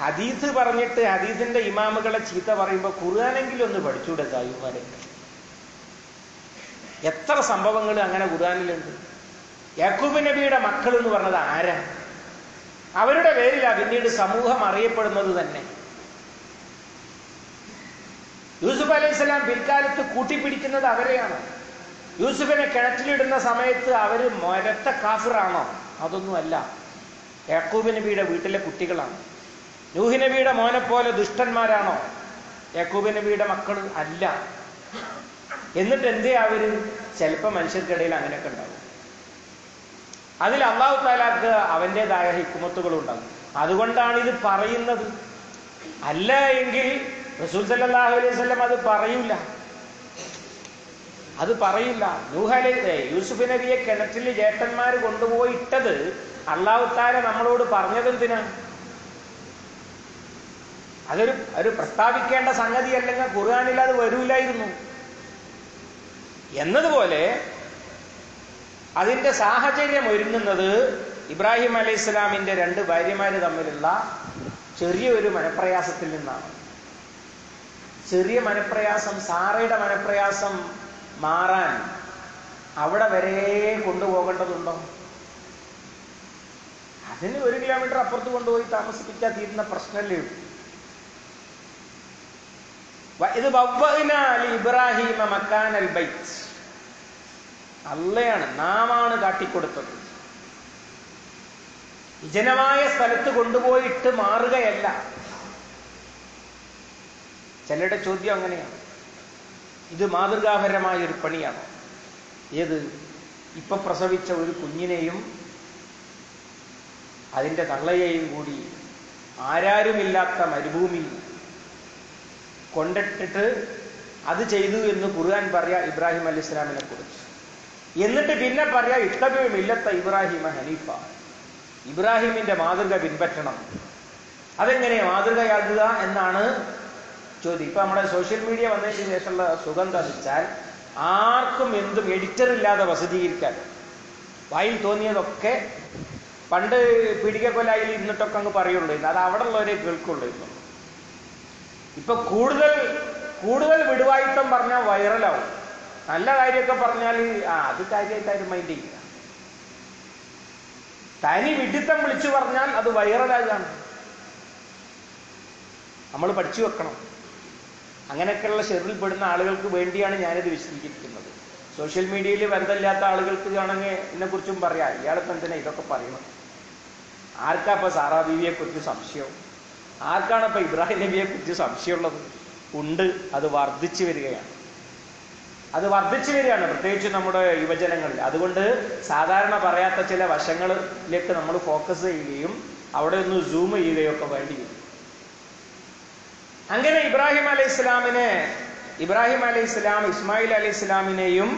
ഹദീസ് പറഞ്ഞിട്ട് ഹദീസിന്റെ ഇമാമുകളെ ചീത്ത പറയുമ്പോൾ ഖുർആാനെങ്കിലും ഒന്ന് പഠിച്ചൂടെ സായുമാരെ എത്ര സംഭവങ്ങൾ അങ്ങനെ ഖുർആാനിലുണ്ട്? യാക്കൂബ് നബിയുടെ മക്കൾ എന്ന് പറഞ്ഞത് ആരാ? അവരുടെ പേരിലാ പിന്നീട് സമൂഹം അറിയപ്പെടുന്നത് തന്നെ. യൂസുഫ് അലൈഹി സ്വലാം പിൽക്കാലത്ത് കൂട്ടിപ്പിടിക്കുന്നത് അവരെയാണ്. യൂസുഫിനെ കിണറ്റിലിടുന്ന സമയത്ത് അവർ മൊരത്ത കാഫിറാണോ? അതൊന്നുമല്ല. യാക്കൂബ് നബിയുടെ വീട്ടിലെ കുട്ടികളാണ്. നൂഹി നബിയുടെ മോനെ പോലെ ദുഷ്ടന്മാരാണോ? യാക്കൂബ് നബിയുടെ മക്കൾ അല്ല. എന്നിട്ട് എന്തേ അവർ ചിലപ്പോ മനുഷ്യർക്കിടയിൽ അങ്ങനെയൊക്കെ ഉണ്ടാവും. അതിൽ അള്ളാഹു താലാക്ക് അവന്റെതായ ഹിക്കുമത്തുകളും ഉണ്ടാകും. അതുകൊണ്ടാണ് ഇത് പറയുന്നത്. അല്ല എങ്കിൽ റസൂൽ സല്ലാഹു അലൈഹി വസല്ലം അത് പറയൂല. അത് പറയില്ല. നൂഹലി യൂസുഫ് നബിയെ കിണറ്റിൽ ജേട്ടന്മാർ കൊണ്ടുപോയി ഇട്ടത് അള്ളാഹു താര നമ്മളോട് പറഞ്ഞതെന്തിനാ? അതൊരു ഒരു പ്രസ്താവിക്കേണ്ട സംഗതി അല്ലെങ്കിൽ ഖുർആാനിൽ അത് വരൂലായിരുന്നു. എന്നതുപോലെ അതിന്റെ സാഹചര്യം ഒരുങ്ങുന്നത് ഇബ്രാഹിം അലൈഹി ഇസ്ലാമിന്റെ രണ്ട് ഭാര്യമാര് തമ്മിലുള്ള ചെറിയൊരു മനപ്രയാസത്തിൽ നിന്നാണ്. ചെറിയ മനപ്രയാസം സാറയുടെ മനപ്രയാസം മാറാൻ അവിടെ വരെ കൊണ്ടുപോകേണ്ടതുണ്ടോ? അതിന് ഒരു കിലോമീറ്റർ അപ്പുറത്ത് കൊണ്ടുപോയി താമസിപ്പിക്കാൻ തീരുന്ന പ്രശ്നമല്ലേ ഇത് ഇബ്രാഹിം മക്കാൻ അൽ ബൈത്ത്. അല്ലയാണ് നാമാണ് കാട്ടിക്കൊടുത്തത്. വിജനമായ സ്ഥലത്ത് കൊണ്ടുപോയിട്ട് മാറുകയല്ല. ചിലരുടെ ചോദ്യം അങ്ങനെയാണ്. ഇത് മാതൃകാപരമായ ഒരു പണിയാണ്. ഏത്? ഇപ്പൊ പ്രസവിച്ച ഒരു കുഞ്ഞിനെയും അതിന്റെ തള്ളയെയും കൂടി ആരാരുമില്ലാത്ത മരുഭൂമി കൊണ്ടിട്ടിട്ട് അത് ചെയ്തു എന്ന് ഖുർആൻ പറയാ ഇബ്രാഹിം അലി ഇസ്ലാമിനെ കുറിച്ച്. എന്നിട്ട് പിന്നെ പറയാ ഇല്ലത്ത ഇബ്രാഹിമ ഹനീഫ. ഇബ്രാഹിമിന്റെ മാതൃക പിൻപറ്റണം. അതെങ്ങനെ മാതൃകയാകുക എന്നാണ് ചോദ്യം. ഇപ്പൊ നമ്മുടെ സോഷ്യൽ മീഡിയ വന്നതിന് ശേഷമുള്ള സുഖം എന്താ ആർക്കും എന്തും എഡിറ്റർ ഇല്ലാതെ വസതീകരിക്കാൻ. വായിൽ തോന്നിയതൊക്കെ പണ്ട് പിടികൊലായി ഇരുന്നിട്ടൊക്കെ അങ്ങ് പറയുള്ളൂ. അത് അവിടെ ഉള്ളവരെ കേൾക്കുള്ളൂ ഇപ്പൊ. കൂടുതൽ കൂടുതൽ വിടുവായിട്ടം പറഞ്ഞാൽ വൈറലാവും നല്ല കാര്യമൊക്കെ പറഞ്ഞാൽ ആ അത് കാര്യമായിട്ട് മൈൻഡ് ചെയ്യില്ല തനി വിഡിത്തം വിളിച്ചു പറഞ്ഞാൽ അത് വൈറലാകാണ്. നമ്മൾ പഠിച്ചു വെക്കണം. അങ്ങനെയൊക്കെയുള്ള ഷെറിൽ പെടുന്ന ആളുകൾക്ക് വേണ്ടിയാണ് ഞാനിത് വിശദീകരിക്കുന്നത്. സോഷ്യൽ മീഡിയയിൽ ബന്ധമില്ലാത്ത ആളുകൾക്ക് ആണെങ്കിൽ ഇതിനെക്കുറിച്ചും പറയാം. ഇയാളിപ്പം എന്തിനാ ഇതൊക്കെ പറയണം ആർക്കാ ഇപ്പൊ സാറാ ബീവിയെ കുറിച്ച് സംശയം? ആർക്കാണ് ഇപ്പൊ ഇബ്രാഹിം നബിയെ കുറിച്ച് സംശയമുള്ളത്? ഉണ്ട് അത് വർദ്ധിച്ചു വരികയാണ്. അത് വർദ്ധിച്ചു വരികയാണ്. പ്രത്യേകിച്ച് നമ്മുടെ യുവജനങ്ങളിൽ. അതുകൊണ്ട് സാധാരണ പറയാത്ത ചില വശങ്ങളിലേക്ക് നമ്മൾ ഫോക്കസ് ചെയ്യുകയും അവിടെ ഒന്ന് സൂം ചെയ്യുകയും ഒക്കെ വേണ്ടി വരും. അങ്ങനെ ഇബ്രാഹിം അലൈഹി ഇസ്ലാമിനെ ഇബ്രാഹിം അലൈഹി ഇസ്ലാം ഇസ്മായിൽ അലൈഹി ഇസ്ലാമിനെയും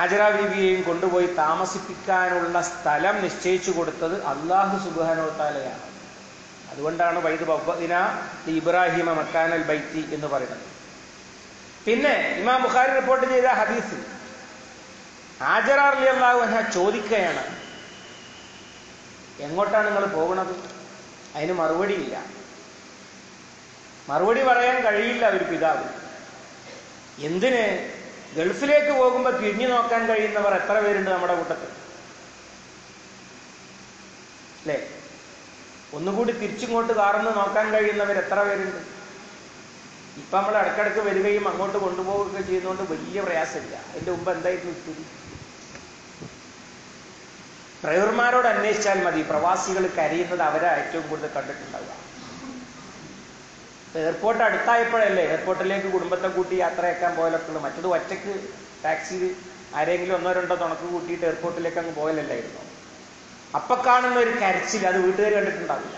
ആജറ ബീബിയെയും കൊണ്ടുപോയി താമസിപ്പിക്കാനുള്ള സ്ഥലം നിശ്ചയിച്ചു കൊടുത്തത് അള്ളാഹു സുബാനോ താലയാണ് അതുകൊണ്ടാണ് വൈദ് ബവ്വദിന ഇബ്രാഹിമ മക്കാനൽ ബൈത്തി എന്ന് പറയുന്നത്. പിന്നെ ഇമാം ബുഖാരി റിപ്പോർട്ട് ചെയ്ത ഹദീസ് ഹാജറാർ അലി അള്ളാഹു എന്ന ചോദിക്കുകയാണ് എങ്ങോട്ടാണ് നിങ്ങൾ പോകുന്നത്? അതിന് മറുപടിയില്ല മറുപടി പറയാൻ കഴിയില്ല ഒരു പിതാവ്. എന്തിന്? ഗൾഫിലേക്ക് പോകുമ്പോൾ തിരിഞ്ഞു നോക്കാൻ കഴിയുന്നവർ എത്ര പേരുണ്ട് നമ്മുടെ കൂട്ടത്തിൽ? അല്ലേ? ഒന്നുകൂടി തിരിച്ചിങ്ങോട്ട് കാർന്ന് നോക്കാൻ കഴിയുന്നവർ എത്ര പേരുണ്ട്? ഇപ്പൊ നമ്മൾ ഇടക്കിടക്ക് വരികയും അങ്ങോട്ട് കൊണ്ടുപോവുകയൊക്കെ ചെയ്യുന്നതുകൊണ്ട് വലിയ പ്രയാസമില്ല. അതിന്റെ മുമ്പ് എന്തായിരുന്നു സ്ഥിതി? ഡ്രൈവർമാരോട് അന്വേഷിച്ചാൽ മതി. പ്രവാസികൾ കരയുന്നത് അവരാ ഏറ്റവും കൂടുതൽ കണ്ടിട്ടുണ്ടാവുക. എയർപോർട്ട് അടുത്തായപ്പോഴല്ലേ എയർപോർട്ടിലേക്ക് കുടുംബത്തെ കൂട്ടി യാത്രയാക്കാൻ പോയാലൊക്കെ മറ്റത് ഒറ്റയ്ക്ക് ടാക്സിയിൽ ആരെങ്കിലും ഒന്നോ രണ്ടോ തുണക്ക് കൂട്ടിയിട്ട് എയർപോർട്ടിലേക്ക് അങ്ങ് പോയാലല്ലായിരുന്നു അപ്പൊ കാണുന്ന ഒരു കരച്ചിൽ അത് വീട്ടുകാർ കണ്ടിട്ടുണ്ടാവില്ല.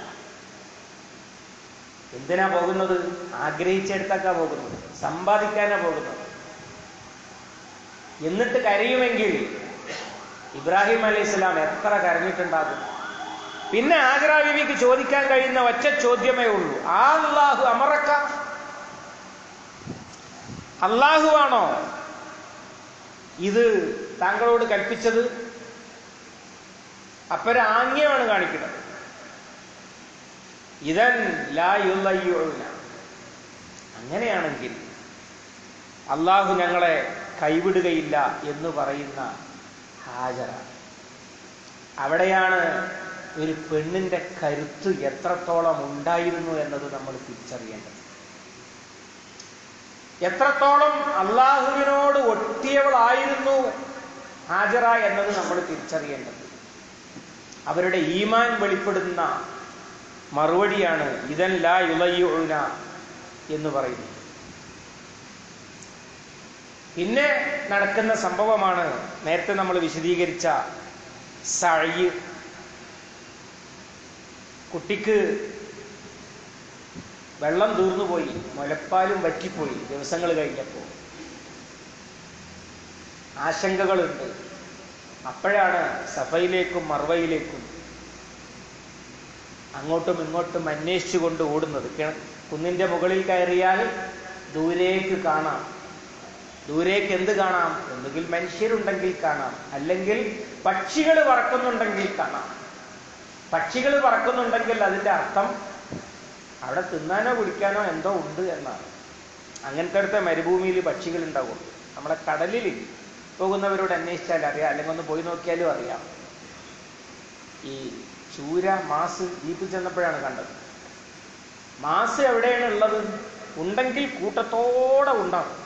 എന്തിനാ പോകുന്നത്? ആഗ്രഹിച്ചെടുത്താക്കാ പോകുന്നത്. സമ്പാദിക്കാനാ പോകുന്നത്. എന്നിട്ട് കരയുമെങ്കിൽ ഇബ്രാഹിം അലൈഹി സ്വലാം എത്ര കരഞ്ഞിട്ടുണ്ടാകും? പിന്നെ ആഗ്ര ചോദിക്കാൻ കഴിയുന്ന ഒറ്റ ചോദ്യമേ ഉള്ളൂ. ആ അള്ളാഹു അമറക്ക അള്ളാഹുവാണോ ഇത് താങ്കളോട് കൽപ്പിച്ചത്? അപ്പൊരാംഗ്യമാണ് കാണിക്കുന്നത്. ഇതൻ ലായുള്ളയ്യോഴുന അങ്ങനെയാണെങ്കിൽ അള്ളാഹു ഞങ്ങളെ കൈവിടുകയില്ല എന്ന് പറയുന്ന ഹാജര അവിടെയാണ് ഒരു പെണ്ണിന്റെ കരുത്ത് എത്രത്തോളം ഉണ്ടായിരുന്നു എന്നത് നമ്മൾ തിരിച്ചറിയേണ്ടത്. എത്രത്തോളം അള്ളാഹുവിനോട് ഒട്ടിയവളായിരുന്നു ഹാജറ എന്നത് നമ്മൾ തിരിച്ചറിയേണ്ടത്. അവരുടെ ഈമാൻ വെളിപ്പെടുന്ന മറുപടിയാണ് ഇതൻ ലാ യുലയ്യുന എന്ന് പറയുന്നത്. പിന്നെ നടക്കുന്ന സംഭവമാണ് നേരത്തെ നമ്മൾ വിശദീകരിച്ച സഴി കുട്ടിക്ക് വെള്ളം തീർന്നുപോയി മുലപ്പാലും വറ്റിപ്പോയി ദിവസങ്ങൾ കഴിഞ്ഞപ്പോൾ. ആശങ്കകളുണ്ട്. അപ്പോഴാണ് സഫയിലേക്കും മർവയിലേക്കും അങ്ങോട്ടും ഇങ്ങോട്ടും അന്വേഷിച്ചുകൊണ്ട് ഓടുന്നത്. കുന്നിന്റെ മുകളിൽ കയറിയാൽ ദൂരേക്ക് കാണാം. ദൂരേക്ക് എന്ത് കാണാം? ഒന്നുകിൽ മനുഷ്യരുണ്ടെങ്കിൽ കാണാം. അല്ലെങ്കിൽ പക്ഷികൾ പറക്കുന്നുണ്ടെങ്കിൽ കാണാം. പക്ഷികൾ പറക്കുന്നുണ്ടെങ്കിൽ അതിന്റെ അർത്ഥം അവിടെ തിന്നാനോ കുടിക്കാനോ എന്തോ ഉണ്ട് എന്നാണ്. അങ്ങനത്തെ അടുത്ത മരുഭൂമിയിൽ പക്ഷികൾ ഉണ്ടാവും. നമ്മളെ കടലിൽ പോകുന്നവരോട് അന്വേഷിച്ചാൽ അറിയാം. അല്ലെങ്കിൽ ഒന്ന് പോയി നോക്കിയാലും അറിയാം. ഈ ചൂര മാസ് ജീപ്പിൽ ചെന്നപ്പോഴാണ് കണ്ടത്. മാസ് എവിടെയാണ് ഉള്ളത്? ഉണ്ടെങ്കിൽ കൂട്ടത്തോടെ ഉണ്ടാകും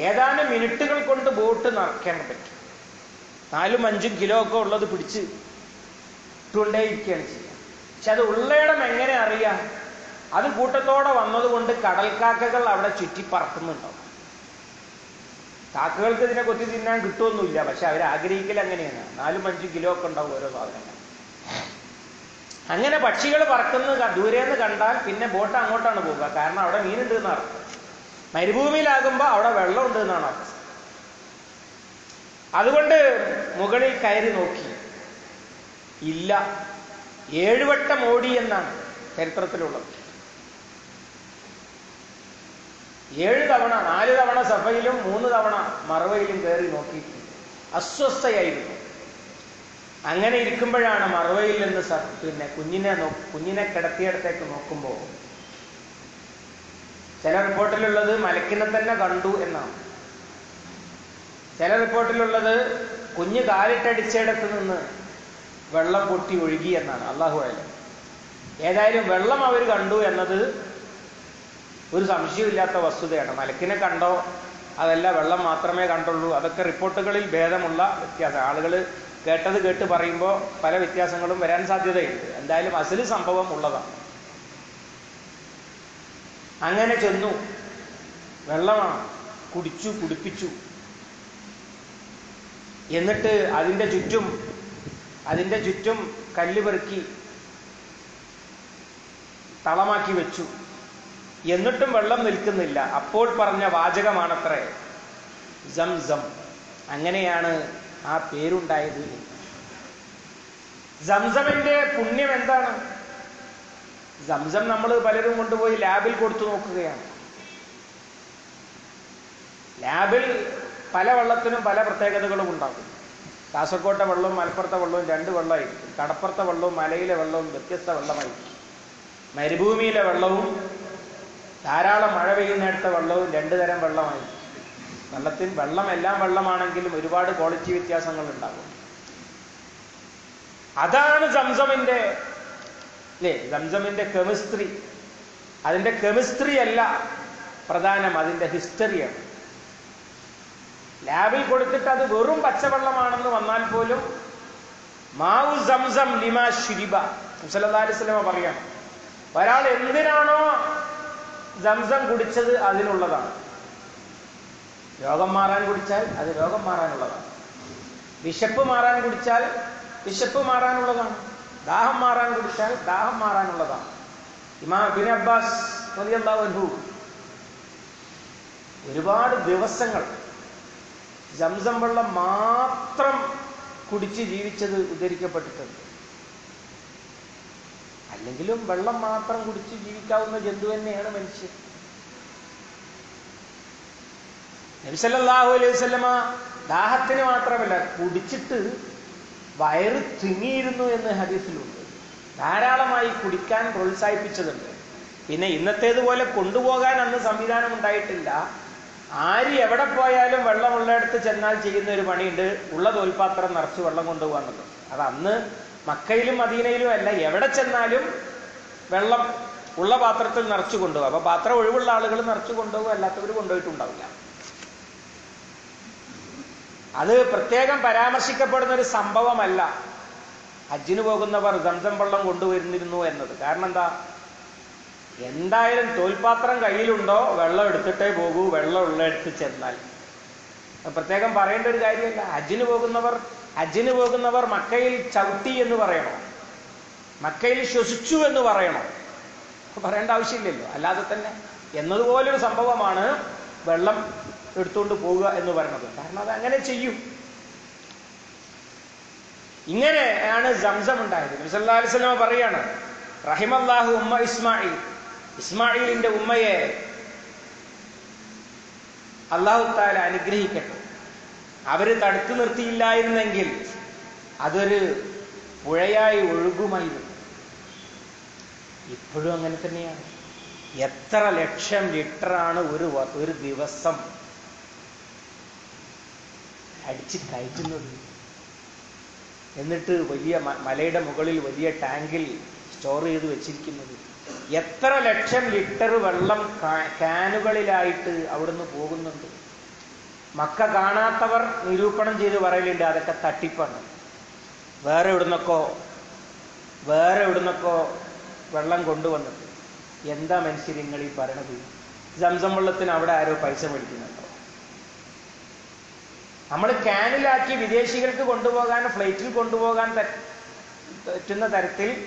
ഏതാനും മിനിറ്റുകൾ കൊണ്ട് ബോട്ട് നിറയ്ക്കാൻ പറ്റും. നാലും അഞ്ചും കിലോ ഒക്കെ ഉള്ളത് പിടിച്ച് ഇട്ടുകൊണ്ടേയിരിക്കുകയാണ് ചെയ്യുക പക്ഷെ അത് ഉള്ളയിടം എങ്ങനെ അറിയാം? അത് കൂട്ടത്തോടെ വന്നതുകൊണ്ട് കടൽക്കാക്കകൾ അവിടെ ചുറ്റി പറക്കുന്നുണ്ടാവും. കാക്കകൾക്ക് ഇതിനെ കൊത്തി തിന്നാൻ കിട്ടുമൊന്നുമില്ല പക്ഷെ അവർ ആഗ്രഹിക്കൽ അങ്ങനെയാണ്. നാലും അഞ്ചും കിലോ ഒക്കെ ഉണ്ടാവും ഓരോ സാധനങ്ങൾ. അങ്ങനെ പക്ഷികൾ പറക്കുന്ന ദൂരേന്ന് കണ്ടാൽ പിന്നെ ബോട്ട് അങ്ങോട്ടാണ് പോവുക. കാരണം അവിടെ മീനുണ്ട് എന്നാണ് മരുഭൂമിയിലാകുമ്പോൾ അവിടെ വെള്ളമുണ്ട് എന്നാണ് അർത്ഥം. അതുകൊണ്ട് മുകളിൽ കയറി നോക്കി. ഇല്ല. ഏഴുവട്ടം ഓടി എന്നാണ് ചരിത്രത്തിലുള്ളത്. ഏഴ് തവണ നാല് തവണ സഭയിലും മൂന്ന് തവണ മറവയിലും കയറി നോക്കിയിട്ടുണ്ട്. അസ്വസ്ഥയായിരുന്നു. അങ്ങനെ ഇരിക്കുമ്പോഴാണ് മറുവയിൽ നിന്ന് സ പിന്നെ കുഞ്ഞിനെ കുഞ്ഞിനെ കിടത്തിയിടത്തേക്ക് നോക്കുമ്പോൾ ചില റിപ്പോർട്ടിലുള്ളത് മലക്കിനെ തന്നെ കണ്ടു എന്നാണ്. ചില റിപ്പോർട്ടിലുള്ളത് കുഞ്ഞ് കാലിട്ടടിച്ചിടത്ത് നിന്ന് വെള്ളം പൊട്ടി ഒഴുകി എന്നാണ്. അള്ളാഹു അല്ല ഏതായാലും വെള്ളം അവർ കണ്ടു എന്നത് ഒരു സംശയമില്ലാത്ത വസ്തുതയാണ്. മലക്കിനെ കണ്ടോ? അതല്ല വെള്ളം മാത്രമേ കണ്ടുള്ളൂ. അതൊക്കെ റിപ്പോർട്ടുകളിൽ ഭേദമുള്ള വ്യത്യാസം. ആളുകൾ കേട്ടത് കേട്ട് പറയുമ്പോൾ പല വ്യത്യാസങ്ങളും വരാൻ സാധ്യതയുണ്ട്. എന്തായാലും അസൽ സംഭവം ഉള്ളതാണ്. അങ്ങനെ ചെന്നു. വെള്ളമാണ്. കുടിച്ചു കുടിപ്പിച്ചു. എന്നിട്ട് അതിന്റെ ചുറ്റും അതിന്റെ ചുറ്റും കല്ല് പെറുക്കി തളമാക്കി വെച്ചു. എന്നിട്ടും വെള്ളം നിൽക്കുന്നില്ല. അപ്പോൾ പറഞ്ഞ വാചകമാണത്രേ ജം ജം അങ്ങനെയാണ് ആ പേരുണ്ടായത് സംസമിന്റെ പുണ്യം എന്താണ്? സംസം നമ്മൾ പലരും കൊണ്ടുപോയി ലാബിൽ കൊടുത്തു നോക്കുകയാണ്. ലാബിൽ പല വെള്ളത്തിനും പല പ്രത്യേകതകളും ഉണ്ടാകും. കാസർകോട്ടെ വെള്ളവും മലപ്പുറത്തെ വെള്ളവും രണ്ട് വെള്ളമായിരിക്കും. കടപ്പുറത്തെ വെള്ളവും മലയിലെ വെള്ളവും വ്യത്യസ്ത വെള്ളമായിരിക്കും. മരുഭൂമിയിലെ വെള്ളവും ധാരാളം മഴ പെയ്യുന്നിടത്തെ വെള്ളവും രണ്ടു തരം വെള്ളമായിരിക്കും. വെള്ളത്തിൽ വെള്ളം എല്ലാം വെള്ളമാണെങ്കിലും ഒരുപാട് ക്വാളിറ്റി വ്യത്യാസങ്ങൾ ഉണ്ടാകും. അതാണ് സംസമിന്റെ അല്ലേ സംസമിന്റെ കെമിസ്ട്രി അതിന്റെ കെമിസ്ട്രി അല്ല പ്രധാനം അതിന്റെ ഹിസ്റ്ററിയാണ് ലാബിൽ കൊടുത്തിട്ട് അത് വെറും പച്ചവെള്ളമാണെന്ന് വന്നാൽ പോലും മാവു സംസം ലിമാ ഷിരിബ മുസലല്ലാസ്ലമ പറയാം ഒരാൾ എന്തിനാണോ സംസം കുടിച്ചത് അതിനുള്ളതാണ് രോഗം മാറാൻ കുടിച്ചാൽ അത് രോഗം മാറാനുള്ളതാണ്. വിശപ്പ് മാറാൻ കുടിച്ചാൽ വിശപ്പ് മാറാനുള്ളതാണ്. ദാഹം മാറാൻ കുടിച്ചാൽ ദാഹം മാറാനുള്ളതാണ്. ഇമാം ബിൻ അബ്ബാസ് റളിയല്ലാഹു ഒരുപാട് ദിവസങ്ങൾ ജംസം വെള്ളം മാത്രം കുടിച്ച് ജീവിച്ചത് ഉദ്ധരിക്കപ്പെട്ടിട്ടുണ്ട്. അല്ലെങ്കിലും വെള്ളം മാത്രം കുടിച്ച് ജീവിക്കാവുന്ന ജന്തു തന്നെയാണ് മനുഷ്യൻ. നബിസല്ലാഹു അലൈഹി സ്വല്ലമ ദാഹത്തിന് മാത്രമല്ല കുടിച്ചിട്ട് വയറ് തിങ്ങിയിരുന്നു എന്ന് ഹദീസിലുണ്ട്. ധാരാളമായി കുടിക്കാൻ പ്രോത്സാഹിപ്പിച്ചതുണ്ട്. പിന്നെ ഇന്നത്തേതുപോലെ കൊണ്ടുപോകാൻ അന്ന് സംവിധാനം ഉണ്ടായിട്ടില്ല ആര് എവിടെ പോയാലും വെള്ളമുള്ളിടത്ത് ചെന്നാൽ ചെയ്യുന്ന ഒരു പണിയുണ്ട്. ഉള്ള തോൽപാത്രം നിറച്ച് വെള്ളം കൊണ്ടുപോകാന്നുള്ളത് അത് അന്ന് മക്കയിലും മദീനയിലും അല്ല എവിടെ ചെന്നാലും വെള്ളം ഉള്ള പാത്രത്തിൽ നിറച്ചു കൊണ്ടുപോകും. അപ്പൊ പാത്രം ഒഴിവുള്ള ആളുകൾ നിറച്ചു കൊണ്ടുപോകും അല്ലാത്തവർ കൊണ്ടുപോയിട്ടുണ്ടാവില്ല. അത് പ്രത്യേകം പരാമർശിക്കപ്പെടുന്ന ഒരു സംഭവമല്ല. ഹജ്ജിന് പോകുന്നവർ സംസം വെള്ളം കൊണ്ടുവരുന്നിരുന്നു എന്നത്. കാരണം എന്താ? എന്തായാലും തോൽപാത്രം കയ്യിലുണ്ടോ? വെള്ളം എടുത്തിട്ടേ പോകൂ. വെള്ളം ഉള്ളെടുത്ത് ചെന്നാൽ. പ്രത്യേകം പറയേണ്ട ഒരു കാര്യമല്ല. ഹജ്ജിന് പോകുന്നവർ ഹജ്ജിന് പോകുന്നവർ മക്കയിൽ ചവിട്ടി എന്ന് പറയണോ? മക്കയിൽ ശ്വസിച്ചു എന്ന് പറയണോ? പറയേണ്ട ആവശ്യമില്ലല്ലോ. അല്ലാതെ തന്നെ എന്നതുപോലൊരു സംഭവമാണ് വെള്ളം എടുത്തുകൊണ്ട് പോവുക എന്ന് പറയുന്നത്. കാരണം അത് അങ്ങനെ ചെയ്യും. ഇങ്ങനെയാണ് സംസം ഉണ്ടായത്. നബിസല്ലാ അലിസ്ലാമ പറയാണ് റഹിമല്ലാഹു ഉമ്മ ഇസ്മായിൽ ഇസ്മായിലിന്റെ ഉമ്മയെ അള്ളാഹു താല അനുഗ്രഹിക്കട്ടെ. അവർ തടുത്തു നിർത്തിയില്ലായിരുന്നെങ്കിൽ അതൊരു പുഴയായി ഒഴുകുമായിരുന്നു. ഇപ്പോഴും അങ്ങനെ തന്നെയാണ്. എത്ര ലക്ഷം ലിറ്ററാണ് ഒരു ഒരു ദിവസം അടിച്ച് കയറ്റുന്നത്. എന്നിട്ട് വലിയ മലയുടെ മുകളിൽ വലിയ ടാങ്കിൽ സ്റ്റോർ ചെയ്ത് വെച്ചിരിക്കുന്നത്. എത്ര ലക്ഷം ലിറ്റർ വെള്ളം ക്യാനുകളിലായിട്ട് അവിടുന്ന് പോകുന്നുണ്ട്. മക്ക കാണാത്തവർ നിരൂപണം ചെയ്ത് പറയലുണ്ട് അതൊക്കെ തട്ടിപ്പാണ്. വേറെ എവിടുന്നൊക്കോ വേറെ എവിടുന്നൊക്കോ വെള്ളം കൊണ്ടുവന്നിട്ട്. എന്താ മനുഷ്യർ നിങ്ങൾ ഈ പറയണത്? സംസം വെള്ളത്തിന് അവിടെ ആരോ പൈസ മേടിക്കുന്നുണ്ടോ? നമ്മൾ ക്യാനിലാക്കി വിദേശികൾക്ക് കൊണ്ടുപോകാൻ ഫ്ലൈറ്റിൽ കൊണ്ടുപോകാൻ പറ്റുന്ന തരത്തിൽ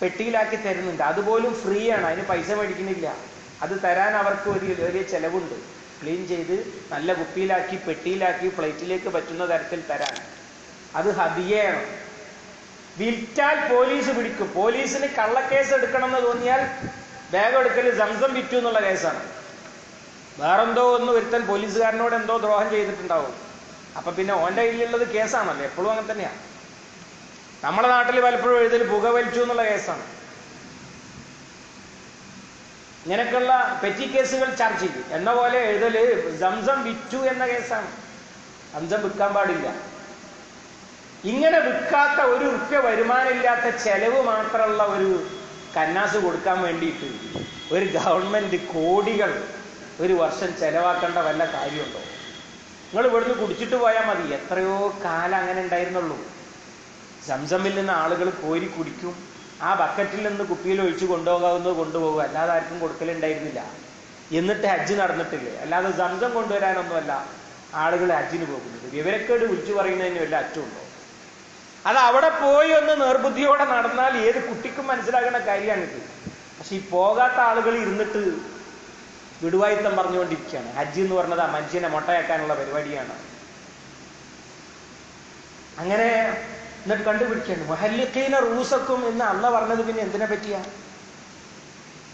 പെട്ടിയിലാക്കി തരുന്നുണ്ട്. അതുപോലും ഫ്രീ ആണ് അതിന് പൈസ മേടിക്കുന്നില്ല. അത് തരാൻ അവർക്ക് ഒരു വലിയ ചിലവുണ്ട്. ക്ലീൻ ചെയ്ത് നല്ല കുപ്പിയിലാക്കി പെട്ടിയിലാക്കി ഫ്ലൈറ്റിലേക്ക് പറ്റുന്ന തരത്തിൽ തരാൻ. അത് ഹദിയയാണ് വിറ്റാൽ പോലീസ് പിടിക്കും. പോലീസിന് കള്ളക്കേസ് എടുക്കണം എന്ന് തോന്നിയാൽ ബാഗ് എടുക്കൽ സംസം വിറ്റു എന്നുള്ള കേസാണ്. വേറെന്തോ ഒന്ന് ഒരുത്തൻ പോലീസുകാരനോട് എന്തോ ദ്രോഹം ചെയ്തിട്ടുണ്ടാവും. അപ്പൊ പിന്നെ ഓന്റെ കയ്യിലുള്ളത് കേസാണല്ലോ എപ്പോഴും അങ്ങനെ തന്നെയാണ് നമ്മുടെ നാട്ടിൽ പലപ്പോഴും എഴുതൽ പുക വലിച്ചു എന്നുള്ള കേസാണ്. ഇങ്ങനെയൊക്കെയുള്ള പെറ്റി കേസുകൾ ചർച്ച ചെയ്തു. എന്ന പോലെ എഴുതൽ സംസം വിറ്റു എന്ന കേസാണ്. സംസം വിൽക്കാൻ പാടില്ല. ഇങ്ങനെ വിൽക്കാത്ത ഒരു ഉറുപ്പ്യ വരുമാനമില്ലാത്ത ചെലവ് മാത്രമുള്ള ഒരു കന്നാസ് കൊടുക്കാൻ വേണ്ടിയിട്ട് ഒരു ഗവൺമെന്റ് കോടികൾ ഒരു വർഷം ചെലവാക്കേണ്ട വല്ല കാര്യമുണ്ടോ? നിങ്ങൾ ഇവിടുന്ന് കുടിച്ചിട്ട് പോയാൽ മതി. എത്രയോ കാലം അങ്ങനെ ഉണ്ടായിരുന്നുള്ളൂ. സംസമിൽ നിന്ന് ആളുകൾ കോരി കുടിക്കും. ആ ബക്കറ്റിൽ നിന്ന് കുപ്പിയിൽ ഒഴിച്ച് കൊണ്ടുപോകാവുന്നത് കൊണ്ടുപോകും. അല്ലാതെ ആർക്കും കൊടുക്കലുണ്ടായിരുന്നില്ല. എന്നിട്ട് ഹജ്ജ് നടന്നിട്ടില്ലേ? അല്ലാതെ സംസം കൊണ്ടുവരാനൊന്നുമല്ല ആളുകൾ ഹജ്ജിന് പോകുന്നത്. വിവരക്കേട് വിളിച്ചു പറയുന്നതിന് വല്ല അറ്റമുണ്ടോ അത് അവിടെ പോയി ഒന്ന് നേർബുദ്ധിയോടെ നടന്നാൽ ഏത് കുട്ടിക്കും മനസ്സിലാകുന്ന കാര്യമാണിത്. പക്ഷെ ഈ പോകാത്ത ആളുകൾ ഇരുന്നിട്ട് വിടുവായുത്തം പറഞ്ഞുകൊണ്ടിരിക്കുകയാണ്. ഹജ്ജ് എന്ന് പറഞ്ഞത് ആ മനുഷ്യനെ മുട്ടയാക്കാനുള്ള പരിപാടിയാണ്. അങ്ങനെ എന്നിട്ട് കണ്ടുപിടിക്കുകയാണ്. മഹല്ലിഖീന റൂസക്കും എന്ന് അല്ല പറഞ്ഞത് പിന്നെ എന്തിനെ പറ്റിയാ?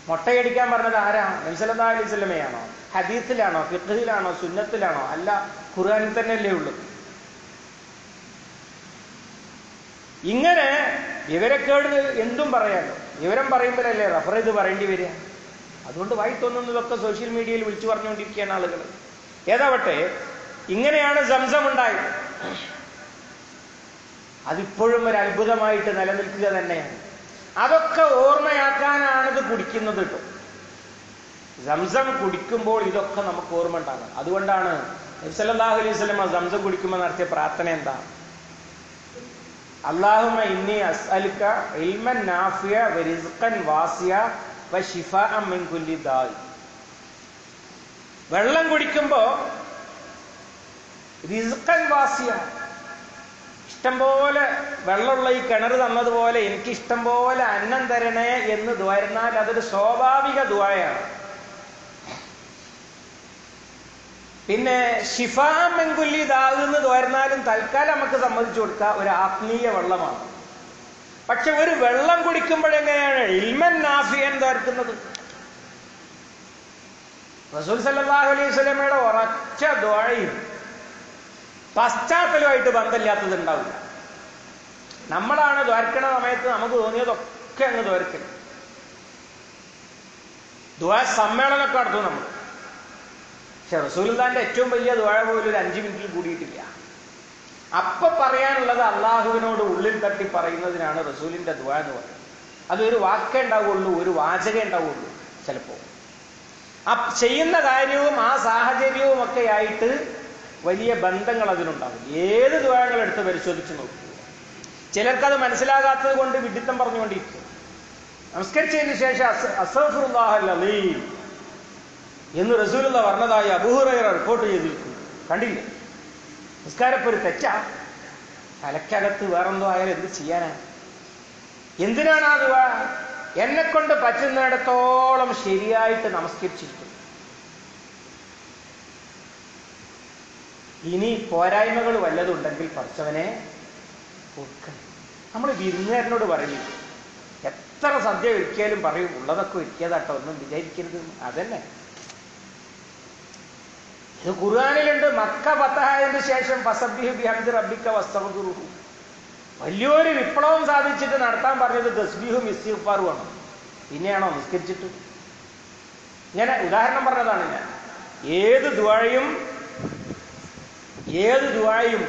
മുട്ടയടിക്കാൻ പറഞ്ഞത് ആരാ? നബിസല്ലാ അലൈഹി സ്വലമയാണോ ഹദീസിലാണോ? ഫിഖിലാണോ സുന്നത്തിലാണോ? അല്ല ഖുർആനിൽ തന്നെയല്ലേ ഉള്ളൂ. ഇങ്ങനെ വിവരക്കേട് എന്തും പറയാലോ. വിവരം പറയുമ്പോഴല്ലേ റഫർ ചെയ്ത് പറയേണ്ടി വരിക? അതുകൊണ്ട് വായി തോന്നുന്നതൊക്കെ സോഷ്യൽ മീഡിയയിൽ വിളിച്ചു പറഞ്ഞുകൊണ്ടിരിക്കുകയാണ് ആളുകൾ. ഏതാവട്ടെ ഇങ്ങനെയാണ് സംസം ഉണ്ടായത്. അതിപ്പോഴും ഒരു അത്ഭുതമായിട്ട് നിലനിൽക്കുക തന്നെയാണ്. അതൊക്കെ ഓർമ്മയാക്കാനാണിത് കുടിക്കുന്നത് കേട്ടോ. സംസം കുടിക്കുമ്പോൾ ഇതൊക്കെ നമുക്ക് ഓർമ്മ ഉണ്ടാകണം. അതുകൊണ്ടാണ് നബ്സല്ലാഹു അലൈഹി സ്വലമ സംസം കുടിക്കുമ്പോൾ നടത്തിയ പ്രാർത്ഥന എന്താ? അള്ളാഹുമ ഇന്നി അസ്അലുക്ക ഇൽമൻ നാഫിയ വരിസ്ഖൻ വാസിയ കുല്ലി ദായി വെള്ളം കുടിക്കുമ്പോ റിസ്ഖൻ വാസിയ. ഇഷ്ടം പോലെ വെള്ളമുള്ള ഈ കിണർ തന്നതുപോലെ എനിക്ക് ഇഷ്ടം പോലെ അന്നം തരണേ എന്ന് ദ്വാരുന്നാൽ അതൊരു സ്വാഭാവിക ദ്വായാണ് പിന്നെ ഷിഫാമെങ്കുല്ലി ദാകുന്ന് തോരുന്നാലും തൽക്കാലം നമുക്ക് സമ്മതിച്ചു കൊടുക്കുക ഒരു ആത്മീയ വെള്ളമാണ്. പക്ഷെ ഒരു വെള്ളം കുടിക്കുമ്പോഴെങ്ങനെയാണ് ഇൽമൻ നാഫിയൻ തർക്കുന്നത് റസൂൽ സല്ലാഹു അലൈഹി സ്വലമയുടെ ഉറച്ച ദ്വാഴയും പശ്ചാത്തലമായിട്ട് ബന്ധമില്ലാത്തത് ഉണ്ടാവില്ല നമ്മളാണ് ദ്വാരക്കണ സമയത്ത് നമുക്ക് തോന്നിയതൊക്കെ അങ്ങ് ദ്വാരക്കണം. ദ്വാ സമ്മേളനമൊക്കെ നടത്തും നമ്മൾ. പക്ഷെ റസൂൽദാന്റെ ഏറ്റവും വലിയ ദ്വാഴ പോലും ഒരു അഞ്ചു മിനിറ്റിൽ കൂടിയിട്ടില്ല. അപ്പൊ പറയാനുള്ളത് അള്ളാഹുവിനോട് ഉള്ളിൽ തട്ടി പറയുന്നതിനാണ് റസൂലിന്റെ ദ്വാ എന്ന് പറയുന്നത്. അതൊരു വാക്കേ ഉണ്ടാവുള്ളൂ ഒരു വാചകേ ഉണ്ടാവുള്ളൂ ചിലപ്പോ. ആ ചെയ്യുന്ന കാര്യവും ആ സാഹചര്യവും ഒക്കെ ആയിട്ട് വലിയ ബന്ധങ്ങൾ അതിനുണ്ടാവും ഏത് ദ്വാരങ്ങൾ എടുത്ത് പരിശോധിച്ച് നോക്കുക ചിലർക്കത് മനസ്സിലാകാത്തത് കൊണ്ട് വിഡിത്തം പറഞ്ഞുകൊണ്ടിരിക്കും. നമസ്കരിച്ചതിന് ശേഷം എന്ന് റസൂലുള്ള പറഞ്ഞതായി അബൂഹുറൈറ റിപ്പോർട്ട് ചെയ്തിരിക്കുന്നു. കണ്ടില്ലേ? നിസ്കാരപ്പൊരു തെറ്റാ? തലക്കകത്ത് വേറെന്തോ ആയാലും എന്ത് ചെയ്യാനാ? എന്തിനാണ് ആ എന്നെ കൊണ്ട് പറ്റുന്നിടത്തോളം ശരിയായിട്ട് നമസ്കരിച്ചിരിക്കുന്നു. ഇനി പോരായ്മകൾ വല്ലതുണ്ടെങ്കിൽ കൊടുക്കണം നമ്മൾ വിരുന്നുകാരനോട് പറയും എത്ര സദ്യ ഒരിക്കലും പറയും ഉള്ളതൊക്കെ ഒരുക്കിയതാട്ടോ ഒന്നും വിചാരിക്കരുത്. അതന്നെ. ഇത് ഖുർആാനിലുണ്ട്. മക്ക പത്തഹായതിന് ശേഷം ഫസബ്ബിഹു ബിഹംദി റബ്ബിക്ക വസ്തഗ്ഫിറുഹു വലിയൊരു വിപ്ലവം സാധിച്ചിട്ട് നടത്താൻ പറഞ്ഞത് തസ്ബീഹും ഇസ്തിഫാറുമാണ് പിന്നെയാണോ നിസ്കരിച്ചിട്ട്? ഇങ്ങനെ ഉദാഹരണം പറഞ്ഞതാണ് ഞാൻ. ഏത് ദ്വാഴയും ഏത് ദ്വാഴയും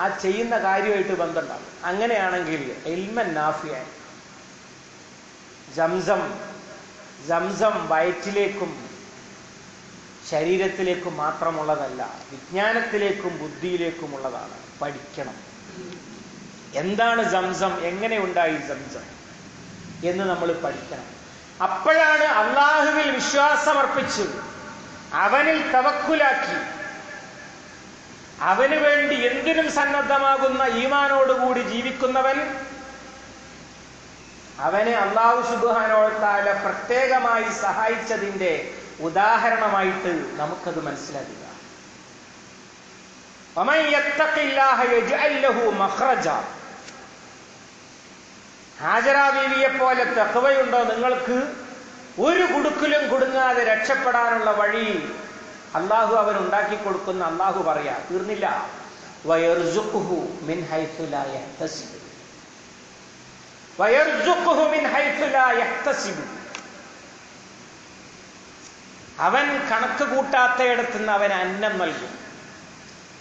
ആ ചെയ്യുന്ന കാര്യമായിട്ട് ബന്ധമുണ്ടാകും. അങ്ങനെയാണെങ്കിൽ എൽമൻ നാഫിയ ജംസം ജംസം വയറ്റിലേക്കും ശരീരത്തിലേക്കും മാത്രമുള്ളതല്ല വിജ്ഞാനത്തിലേക്കും ബുദ്ധിയിലേക്കും ഉള്ളതാണ് പഠിക്കണം. എന്താണ് സംസം? എങ്ങനെ ഉണ്ടായി സംസം? എന്ന് നമ്മൾ പഠിക്കണം. അപ്പോഴാണ് അള്ളാഹുവിൽ വിശ്വാസമർപ്പിച്ച്. അവനിൽ തവക്കുലാക്കി. അവന് വേണ്ടി എന്തിനും സന്നദ്ധമാകുന്ന ഈമാനോടുകൂടി ജീവിക്കുന്നവൻ അവനെ അള്ളാഹു സുബാനോത്താല പ്രത്യേകമായി സഹായിച്ചതിന്റെ ഉദാഹരണമായിട്ട് നമുക്കത് മനസ്സിലാക്കുക. ഹാജരാ ബീവിയെ പോലെ തെക്കവയുണ്ടോ നിങ്ങൾക്ക്? ഒരു കുടുക്കിലും കുടുങ്ങാതെ രക്ഷപ്പെടാനുള്ള വഴി അള്ളാഹു അവൻ ഉണ്ടാക്കി കൊടുക്കുന്ന അള്ളാഹു പറയാ. തീർന്നില്ല. വയർജുക്കുഹു മിൻ ഹൈത്തു ലാ യഹ്തസിബ് വയർജുഖുഹു മിൻ ഹൈത്തു ലാ യഹ്തസിബ് അവൻ കണക്ക് കൂട്ടാത്തയിടത്തുനിന്ന് അവൻ അന്നം നൽകും.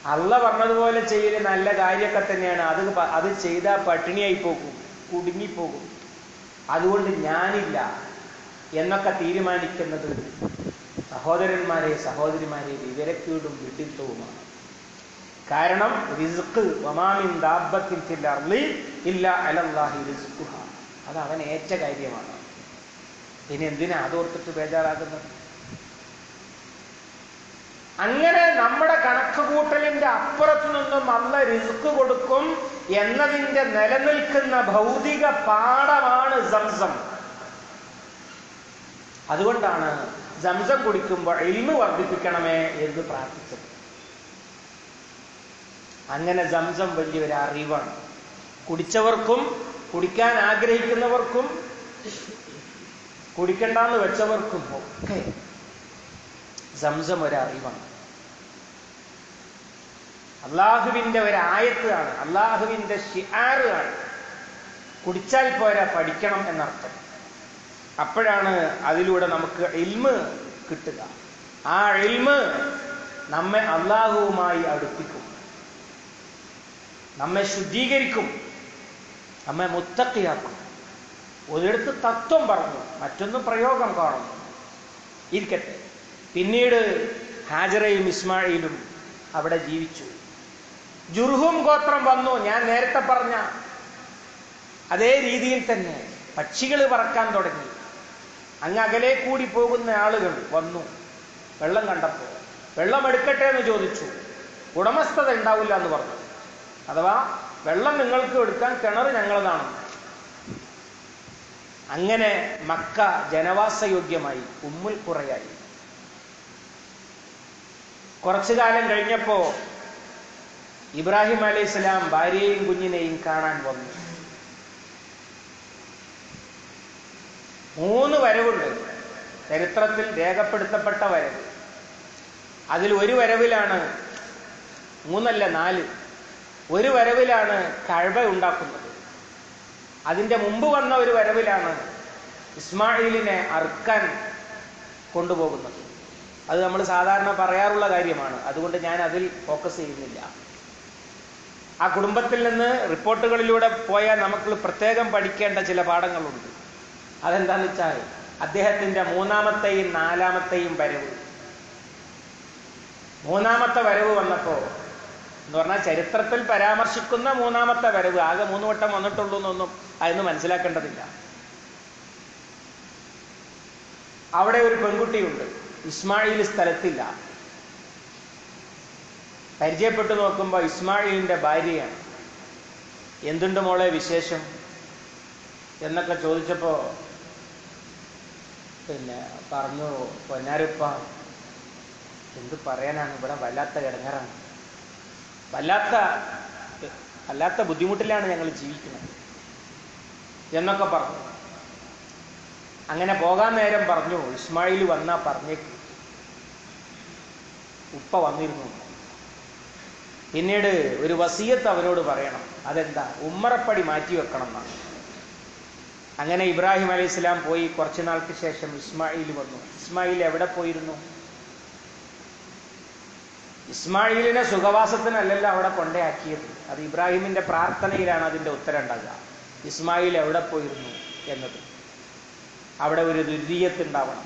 അള്ള പറഞ്ഞതുപോലെ ചെയ്യൽ നല്ല കാര്യമൊക്കെ തന്നെയാണ്. അത് അത് ചെയ്താൽ പട്ടിണിയായി പോകും കുടുങ്ങിപ്പോകും. അതുകൊണ്ട് ഞാനില്ല എന്നൊക്കെ തീരുമാനിക്കുന്നത് സഹോദരന്മാരെ സഹോദരിമാരെ വിവരക്കീടും വിട്ടിത്തവുമാണ് കാരണം റിസ്ക് ഒമാമിൻ ദാബത്തിൻ ഇല്ല അലല്ലാഹി റിസ്ഖുഹ അത് അവൻ ഏറ്റ കാര്യമാണ്. ഇനി എന്തിനാ അതോർത്തിട്ട് ബേജാറാകുന്നത്? അങ്ങനെ നമ്മുടെ കണക്കുകൂട്ടലിന്റെ അപ്പുറത്ത് നിന്നും അല്ല റിസ്ക് കൊടുക്കും എന്നതിന്റെ നിലനിൽക്കുന്ന ഭൗതിക പാഠമാണ് സംസം. അതുകൊണ്ടാണ് സംസം കുടിക്കുമ്പോൾ എൽമ് വർദ്ധിപ്പിക്കണമേ എന്ന് പ്രാർത്ഥിച്ചത്. അങ്ങനെ സംസം വലിയൊരു അറിവാണ്. കുടിച്ചവർക്കും കുടിക്കാൻ ആഗ്രഹിക്കുന്നവർക്കും കുടിക്കണ്ടെന്ന് വെച്ചവർക്കും ഒക്കെ സംസം ഒരറിവാണ് ഒരു ആയത്താണ് അള്ളാഹുവിന്റെ ഷിആറാണ് കുടിച്ചാൽ പോരാ പഠിക്കണം എന്നർത്ഥം. അപ്പോഴാണ് അതിലൂടെ നമുക്ക് ഇൽമ് കിട്ടുക. ആ ഇൽമ് നമ്മെ അള്ളാഹുവുമായി അടുപ്പിക്കും. നമ്മെ ശുദ്ധീകരിക്കും. നമ്മെ മുത്തക്കിയാക്കും ഒരിടത്ത് തത്വം പറഞ്ഞു മറ്റൊന്ന് പ്രയോഗം കാണുന്നു. ഇരിക്കട്ടെ. പിന്നീട് ഹാജറയും ഇസ്മായിലും അവിടെ ജീവിച്ചു. ജുർഹും ഗോത്രം വന്നു. ഞാൻ നേരത്തെ പറഞ്ഞ അതേ രീതിയിൽ തന്നെ പക്ഷികൾ പറക്കാൻ തുടങ്ങി. അങ്ങ് അകലെ കൂടി പോകുന്ന ആളുകൾ വന്നു. വെള്ളം കണ്ടപ്പോൾ വെള്ളം എടുക്കട്ടെ എന്ന് ചോദിച്ചു. ഉടമസ്ഥത ഉണ്ടാവില്ല എന്ന് പറഞ്ഞു. അഥവാ വെള്ളം നിങ്ങൾക്ക് എടുക്കാൻ കിണർ ഞങ്ങളതാണ്. അങ്ങനെ മക്ക ജനവാസയോഗ്യമായി ഉമ്മുൽ കുറയായി കുറച്ചു കാലം കഴിഞ്ഞപ്പോ ഇബ്രാഹിം അലൈഹി സ്വലാം ഭാര്യയെയും കുഞ്ഞിനെയും കാണാൻ വന്നു. മൂന്ന് വരവുണ്ട്. ചരിത്രത്തിൽ രേഖപ്പെടുത്തപ്പെട്ട വരവ്. അതിൽ ഒരു വരവിലാണ് മൂന്നല്ല നാല്. ഒരു വരവിലാണ് കഴവ ഉണ്ടാക്കുന്നത്. അതിന്റെ മുമ്പ് വന്ന ഒരു വരവിലാണ് ഇസ്മായിലിനെ അറുക്കാൻ കൊണ്ടുപോകുന്നത്. അത് നമ്മൾ സാധാരണ പറയാറുള്ള കാര്യമാണ്. അതുകൊണ്ട് ഞാൻ അതിൽ ഫോക്കസ് ചെയ്യുന്നില്ല. ആ കുടുംബത്തിൽ നിന്ന് റിപ്പോർട്ടുകളിലൂടെ പോയാൽ നമുക്ക് പ്രത്യേകം പഠിക്കേണ്ട ചില പാഠങ്ങളുണ്ട്. അതെന്താന്ന് വെച്ചാൽ അദ്ദേഹത്തിന്റെ മൂന്നാമത്തെയും നാലാമത്തെയും വരവ്. മൂന്നാമത്തെ വരവ് വന്നപ്പോ എന്ന് പറഞ്ഞാൽ ചരിത്രത്തിൽ പരാമർശിക്കുന്ന മൂന്നാമത്തെ വരവ്. ആകെ മൂന്ന് വട്ടം വന്നിട്ടുള്ളൂ എന്നൊന്നും അതൊന്നും മനസ്സിലാക്കേണ്ടതില്ല. അവിടെ ഒരു പെൺകുട്ടിയുണ്ട്. ഇസ്മായിൽ സ്ഥലത്തില്ല. പരിചയപ്പെട്ടു നോക്കുമ്പോൾ ഇസ്മായിലിന്റെ ഭാര്യയാണ്. എന്തുണ്ട് മോളെ വിശേഷം? എന്നൊക്കെ ചോദിച്ചപ്പോൾ പിന്നെ പറഞ്ഞു പൊന്നാരിപ്പ എന്ത് പറയാനാണ്? ഇവിടെ വല്ലാത്ത കിടങ്ങറാണ് വല്ലാത്ത വല്ലാത്ത ബുദ്ധിമുട്ടിലാണ് ഞങ്ങൾ ജീവിക്കുന്നത്. എന്നൊക്കെ പറഞ്ഞു. അങ്ങനെ പോകാൻ നേരം പറഞ്ഞു ഇസ്മായിൽ വന്നാ പറഞ്ഞേക്ക്. ഉപ്പ വന്നിരുന്നു. പിന്നീട് ഒരു വസീയത്ത് അവനോട് പറയണം. അതെന്താ? ഉമ്മറപ്പടി മാറ്റി വെക്കണം എന്നാണ് അങ്ങനെ ഇബ്രാഹിം അലൈഹി സ്വലാം പോയി. കുറച്ചു നാൾക്ക് ശേഷം ഇസ്മായിൽ വന്നു. ഇസ്മായിൽ എവിടെ പോയിരുന്നു? ഇസ്മായിലിനെ സുഖവാസത്തിനല്ലല്ലോ അവിടെ കൊണ്ടയാക്കിയത്. അത് ഇബ്രാഹിമിന്റെ പ്രാർത്ഥനയിലാണ് അതിന്റെ ഉത്തരം ഉണ്ടാകുക ഇസ്മായിൽ എവിടെ പോയിരുന്നു എന്നത്. അവിടെ ഒരു ദുരീയത്തുണ്ടാവണം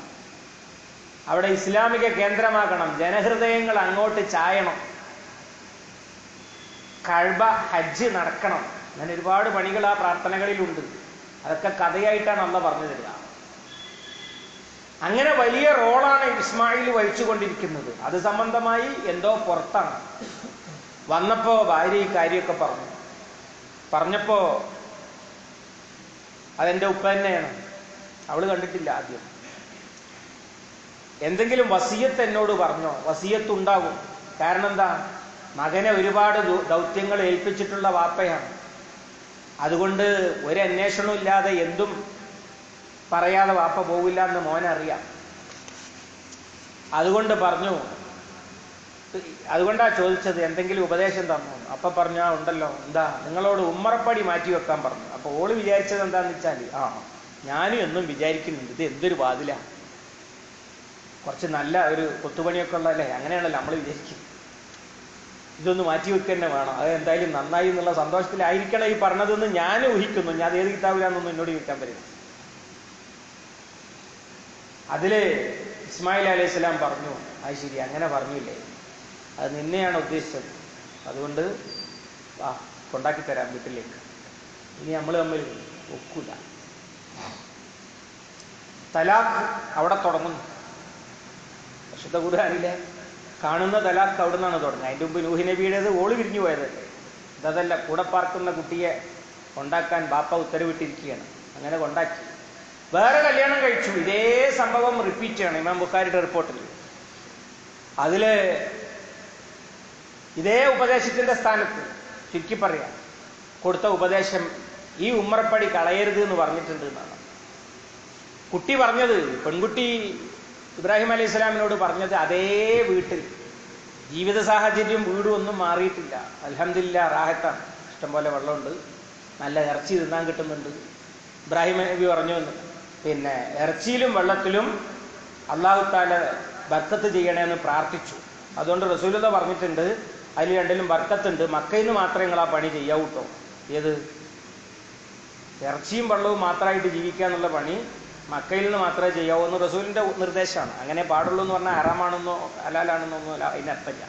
അവിടെ ഇസ്ലാമിക കേന്ദ്രമാക്കണം ജനഹൃദയങ്ങൾ അങ്ങോട്ട് ചായണം. കഴബ ഹജ്ജ് നടക്കണം. അങ്ങനെ ഒരുപാട് പണികൾ ആ പ്രാർത്ഥനകളിലുണ്ട്. അതൊക്കെ കഥയായിട്ടാണ് അള്ള പറഞ്ഞു തരിക. അങ്ങനെ വലിയ റോളാണ് ഇസ്മായിൽ വഹിച്ചുകൊണ്ടിരിക്കുന്നത്. അത് സംബന്ധമായി എന്തോ പുറത്താണ്. വന്നപ്പോ ഭാര്യ ഈ കാര്യമൊക്കെ പറഞ്ഞു. പറഞ്ഞപ്പോ അതെന്റെ ഉപ്പ തന്നെയാണ്. അവൾ കണ്ടിട്ടില്ല ആദ്യം. എന്തെങ്കിലും വസീയത്ത് എന്നോട് പറഞ്ഞോ? വസീയത്ത് ഉണ്ടാകും കാരണം എന്താ? മകനെ ഒരുപാട് ദൗത്യങ്ങൾ ഏൽപ്പിച്ചിട്ടുള്ള വാപ്പയാണ്. അതുകൊണ്ട് ഒരു അന്വേഷണവും ഇല്ലാതെ എന്തും പറയാതെ വാപ്പ പോവില്ല എന്ന് മോനറിയാം അതുകൊണ്ട് പറഞ്ഞു അതുകൊണ്ടാ ചോദിച്ചത് എന്തെങ്കിലും ഉപദേശം തന്നു. അപ്പൊ പറഞ്ഞു ആ ഉണ്ടല്ലോ. എന്താ നിങ്ങളോട് ഉമ്മറപ്പടി മാറ്റി വെക്കാൻ പറഞ്ഞു. അപ്പൊ ഓൾ വിചാരിച്ചത് എന്താന്ന് വെച്ചാൽ ആ ഞാനും എന്നും വിചാരിക്കുന്നുണ്ട്. ഇത് എന്തൊരു വാതിലാ. കുറച്ച് നല്ല ഒരു കൊത്തുപണിയൊക്കെ ഉള്ളതല്ലേ? അങ്ങനെയാണല്ലോ നമ്മൾ വിചാരിക്കുന്നത്. ഇതൊന്ന് മാറ്റി വെക്കുക തന്നെ വേണം. അത് എന്തായാലും നന്നായി എന്നുള്ള സന്തോഷത്തിലായിരിക്കണം ഈ പറഞ്ഞതെന്ന് ഞാൻ ഊഹിക്കുന്നു. ഞാൻ അത് ഏത് കിതാബിലാണെന്നൊന്നും എന്നോട് ചോദിക്കാൻ പറ്റില്ല. അതിൽ ഇസ്മായിൽ അലൈഹി സ്വലാം പറഞ്ഞു അത് ശരി അങ്ങനെ പറഞ്ഞില്ലേ? അത് നിന്നെയാണ് ഉദ്ദേശിച്ചത്. അതുകൊണ്ട് ആ കൊണ്ടാക്കി തരാം വീട്ടിലേക്ക്. ഇനി നമ്മൾ തമ്മിൽ ഒക്കൂല. തലാഖ് അവിടെ തുടങ്ങുന്നു. വിശുദ്ധ ഖുർആനിലെ കാണുന്ന തലാഖ് അവിടെ നിന്നാണ് തുടങ്ങുക അതിന്റെ മുമ്പ് നൂഹി നബിയുടേത് ഓൾ വിരിഞ്ഞു പോയതല്ലേ ഇതല്ല കൂടെ പാർക്കുന്ന കുട്ടിയെ കൊണ്ടാക്കാൻ ബാപ്പ ഉത്തരവിട്ടിരിക്കുകയാണ്. അങ്ങനെ കൊണ്ടാക്കി. വേറെ കല്യാണം കഴിച്ചു. ഇതേ സംഭവം റിപ്പീറ്റ് ചെയ്യണം ഇമാം ബുഖാരിയുടെ റിപ്പോർട്ടിൽ. അതിൽ ഇതേ ഉപദേശത്തിന്റെ സ്ഥാനത്ത് ചുരുക്കി പറയാം. കൊടുത്ത ഉപദേശം ഈ ഉമ്മറപ്പടി കളയരുത് എന്ന് പറഞ്ഞിട്ടുണ്ട് എന്നാണ്. കുട്ടി പറഞ്ഞത് പെൺകുട്ടി ഇബ്രാഹിം അലൈഹി സ്വലാമിനോട് പറഞ്ഞത് അതേ വീട്ടിൽ. ജീവിത സാഹചര്യം വീടും ഒന്നും മാറിയിട്ടില്ല. അലഹമില്ല റാഹത്താണ്. ഇഷ്ടംപോലെ വെള്ളമുണ്ട്. നല്ല ഇറച്ചി തിന്നാൻ കിട്ടുന്നുണ്ട്. ഇബ്രാഹിം നബി പറഞ്ഞു പിന്നെ ഇറച്ചിയിലും വെള്ളത്തിലും അള്ളാഹു താല ബർക്കത്ത് ചെയ്യണമെന്ന് പ്രാർത്ഥിച്ചു. അതുകൊണ്ട് റസൂലത പറഞ്ഞിട്ടുണ്ട് അതിൽ രണ്ടിലും ബർക്കത്തുണ്ട്. മക്കയിൽ നിന്ന് മാത്രമേ നിങ്ങൾ ആ പണി ചെയ്യാവൂ കേട്ടോ ഏത്? ഇറച്ചിയും വെള്ളവും മാത്രമായിട്ട് ജീവിക്കുക എന്നുള്ള പണി മക്കയിൽ നിന്ന് മാത്രമേ ചെയ്യാവൂ എന്ന് റസൂലിന്റെ നിർദ്ദേശമാണ്. അങ്ങനെ പാടുള്ളൂ എന്ന് പറഞ്ഞാൽ ആറാമാണെന്നോ അലാലാണെന്നോ ഒന്നും അല്ല അതിന്റെ അർത്ഥമില്ല.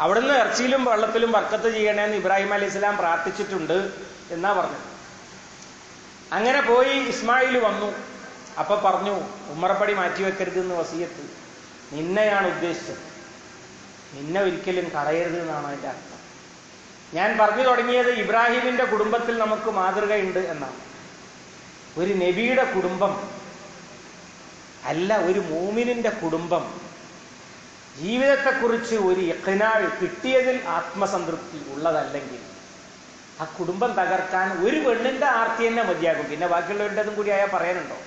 അവിടുന്ന് ഇറച്ചിയിലും വെള്ളത്തിലും വർക്കത്ത് ചെയ്യണേന്ന് ഇബ്രാഹിം അലി ഇസ്ലാം പ്രാർത്ഥിച്ചിട്ടുണ്ട് എന്നാ പറഞ്ഞത്. അങ്ങനെ പോയി ഇസ്മായിൽ വന്നു. അപ്പൊ പറഞ്ഞു ഉമ്മറപ്പടി മാറ്റിവെക്കരുത് എന്ന് വസീയത്ത്. നിന്നെയാണ് ഉദ്ദേശിച്ചത്. നിന്നെ ഒരിക്കലും കളയരുത് എന്നാണ് അതിന്റെ അർത്ഥം. ഞാൻ പറഞ്ഞു തുടങ്ങിയത് ഇബ്രാഹിമിന്റെ കുടുംബത്തിൽ നമുക്ക് മാതൃകയുണ്ട് എന്നാണ്. ഒരു നബിയുടെ കുടുംബം അല്ല ഒരു മൂമിനിന്റെ കുടുംബം. ജീവിതത്തെക്കുറിച്ച് ഒരു ഇഖ്നാൾ കിട്ടിയതിൽ ആത്മസംതൃപ്തി ഉള്ളതല്ലെങ്കിൽ ആ കുടുംബം തകർക്കാൻ ഒരു പെണ്ണിന്റെ ആർത്തി തന്നെ മതിയാകും. പിന്നെ ബാക്കിയുള്ളവരുടേതും കൂടി ആയാൽ പറയാനുണ്ടോ?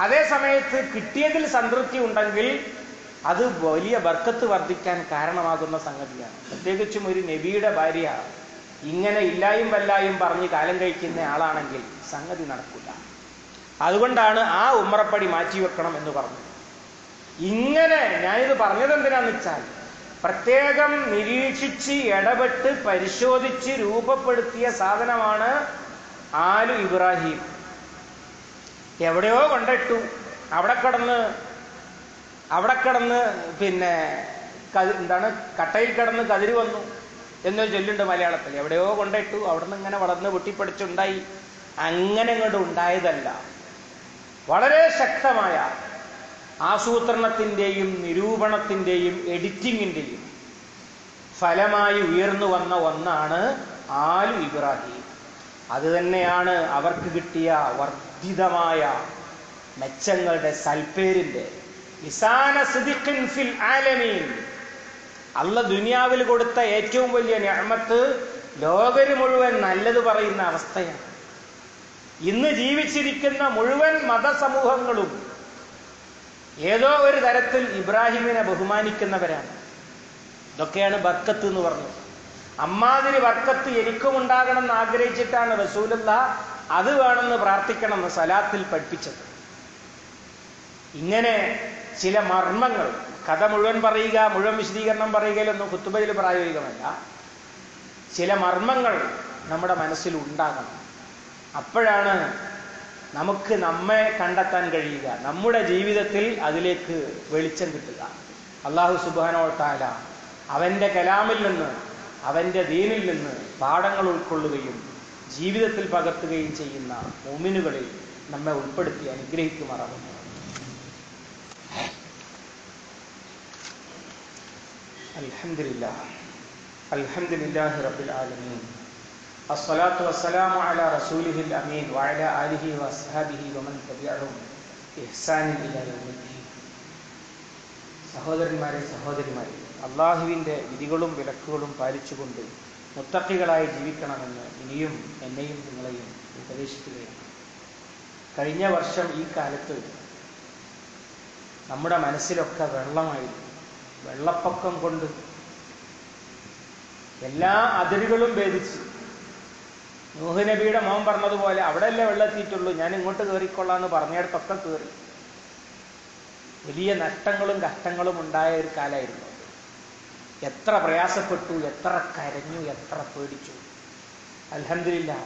അതേ സമയത്ത് കിട്ടിയതിൽ സംതൃപ്തി ഉണ്ടെങ്കിൽ അത് വലിയ ബർക്കത്ത് വർദ്ധിക്കാൻ കാരണമാകുന്ന സംഗതിയാണ്. പ്രത്യേകിച്ചും ഒരു നബിയുടെ ഭാര്യ ഇങ്ങനെ ഇല്ലായും വല്ലായും പറഞ്ഞ് കാലം കഴിക്കുന്ന ആളാണെങ്കിൽ സംഗതി നടക്കില്ല അതുകൊണ്ടാണ് ആ ഉമ്മറപ്പടി മാറ്റിവെക്കണം എന്ന് പറഞ്ഞത്. ഇങ്ങനെ ഞാനിത് പറഞ്ഞത് എന്തിനാന്ന് വെച്ചാൽ പ്രത്യേകം നിരീക്ഷിച്ച് ഇടപെട്ട് പരിശോധിച്ച് രൂപപ്പെടുത്തിയ സാധനമാണ് ആലു ഇബ്രാഹിം. എവിടെയോ കൊണ്ടിട്ടു. അവിടെ കിടന്ന് അവിടെ കിടന്ന് പിന്നെ എന്താണ് കട്ടയിൽ കിടന്ന് കതിര് വന്നു. എന്നൊരു ചൊല്ലുണ്ട് മലയാളത്തിൽ എവിടെയോ കൊണ്ടിട്ടു അവിടെ നിന്ന് ഇങ്ങനെ വളർന്ന് പൊട്ടിപ്പടിച്ചുണ്ടായി. അങ്ങനെ ഇങ്ങോട്ട് ഉണ്ടായതല്ല. വളരെ ശക്തമായ ആസൂത്രണത്തിന്റെയും നിരൂപണത്തിന്റെയും എഡിറ്റിങ്ങിന്റെയും ഫലമായി ഉയർന്നു വന്ന ഒന്നാണ് ആലു ഇബ്രാഹിം. അത് തന്നെയാണ് അവർക്ക് കിട്ടിയ വർദ്ധിതമായ മെച്ചങ്ങളുടെ സൽപ്പേരിന്റെ ഇസാന സിദിഖിൻ ഫിൽ ആലമീൻ. അല്ല ദുനിയാവിൽ കൊടുത്ത ഏറ്റവും വലിയ ഞാമത്ത് ലോകര് മുഴുവൻ നല്ലത് പറയുന്ന അവസ്ഥയാണ്. ഇന്ന് ജീവിച്ചിരിക്കുന്ന മുഴുവൻ മതസമൂഹങ്ങളും ഏതോ ഒരു തരത്തിൽ ഇബ്രാഹിമിനെ ബഹുമാനിക്കുന്നവരാണ്. ഇതൊക്കെയാണ് ബർക്കത്ത് എന്ന് പറഞ്ഞത്. അമ്മാതിരി വർക്കത്ത് എനിക്കും ഉണ്ടാകണം എന്ന് ആഗ്രഹിച്ചിട്ടാണ് റസൂലല്ല അത് വേണമെന്ന് പ്രാർത്ഥിക്കണമെന്ന് സലാത്തിൽ പഠിപ്പിച്ചത്. ഇങ്ങനെ ചില മർമ്മങ്ങൾ കഥ മുഴുവൻ പറയുക മുഴുവൻ വിശദീകരണം പറയുകയിലൊന്നും കുത്തുബയിൽ പ്രായോഗികമല്ല. ചില മർമ്മങ്ങൾ നമ്മുടെ മനസ്സിൽ ഉണ്ടാകണം. അപ്പോഴാണ് നമുക്ക് നമ്മെ കണ്ടെത്താൻ കഴിയുക. നമ്മുടെ ജീവിതത്തിൽ അതിലേക്ക് വെളിച്ചം കിട്ടുക. അള്ളാഹു സുബാനോ താല അവന്റെ കലാമിൽ നിന്ന് അവന്റെ ദീനിൽ നിന്ന് പാഠങ്ങൾ ഉൾക്കൊള്ളുകയും ജീവിതത്തിൽ പകർത്തുകയും ചെയ്യുന്ന മൂമിനുകളിൽ നമ്മെ ഉൾപ്പെടുത്തി അനുഗ്രഹിക്കുമാറാകുന്നു الحمد لله الحمد لله رب العالمين الصلاة والسلام على رسوله الأمين وعلى آله وأصحابه ومن تبعهم إحسان إلى يوم الدين സഹോദരന്മാരെ സഹോദരിമാരെ അള്ളാഹുവിൻ്റെ വിധികളും വിലക്കുകളും പാലിച്ചുകൊണ്ട് മുത്തക്കികളായി ജീവിക്കണമെന്ന് ഇനിയും എന്നെയും നിങ്ങളെയും ഉപദേശിക്കുകയാണ് കഴിഞ്ഞ വർഷം ഈ കാലത്ത് നമ്മുടെ മനസ്സിലൊക്കെ വെള്ളമായിരുന്നു വെള്ളപ്പൊക്കം കൊണ്ട് എല്ലാ അതിരുകളും ഭേദിച്ച്. നൂഹ് നബിയുടെ മോൻ പറഞ്ഞതുപോലെ അവിടെയല്ലേ വെള്ളെത്തിയിട്ടുള്ളൂ ഞാൻ ഇങ്ങോട്ട് കയറിക്കൊള്ളാന്ന് പറഞ്ഞിടത്തൊക്കെ കയറി. വലിയ നഷ്ടങ്ങളും കഷ്ടങ്ങളും ഉണ്ടായ ഒരു കാലമായിരുന്നു എത്ര പ്രയാസപ്പെട്ടു എത്ര കരഞ്ഞു എത്ര പേടിച്ചു. അൽഹംദുലില്ലാ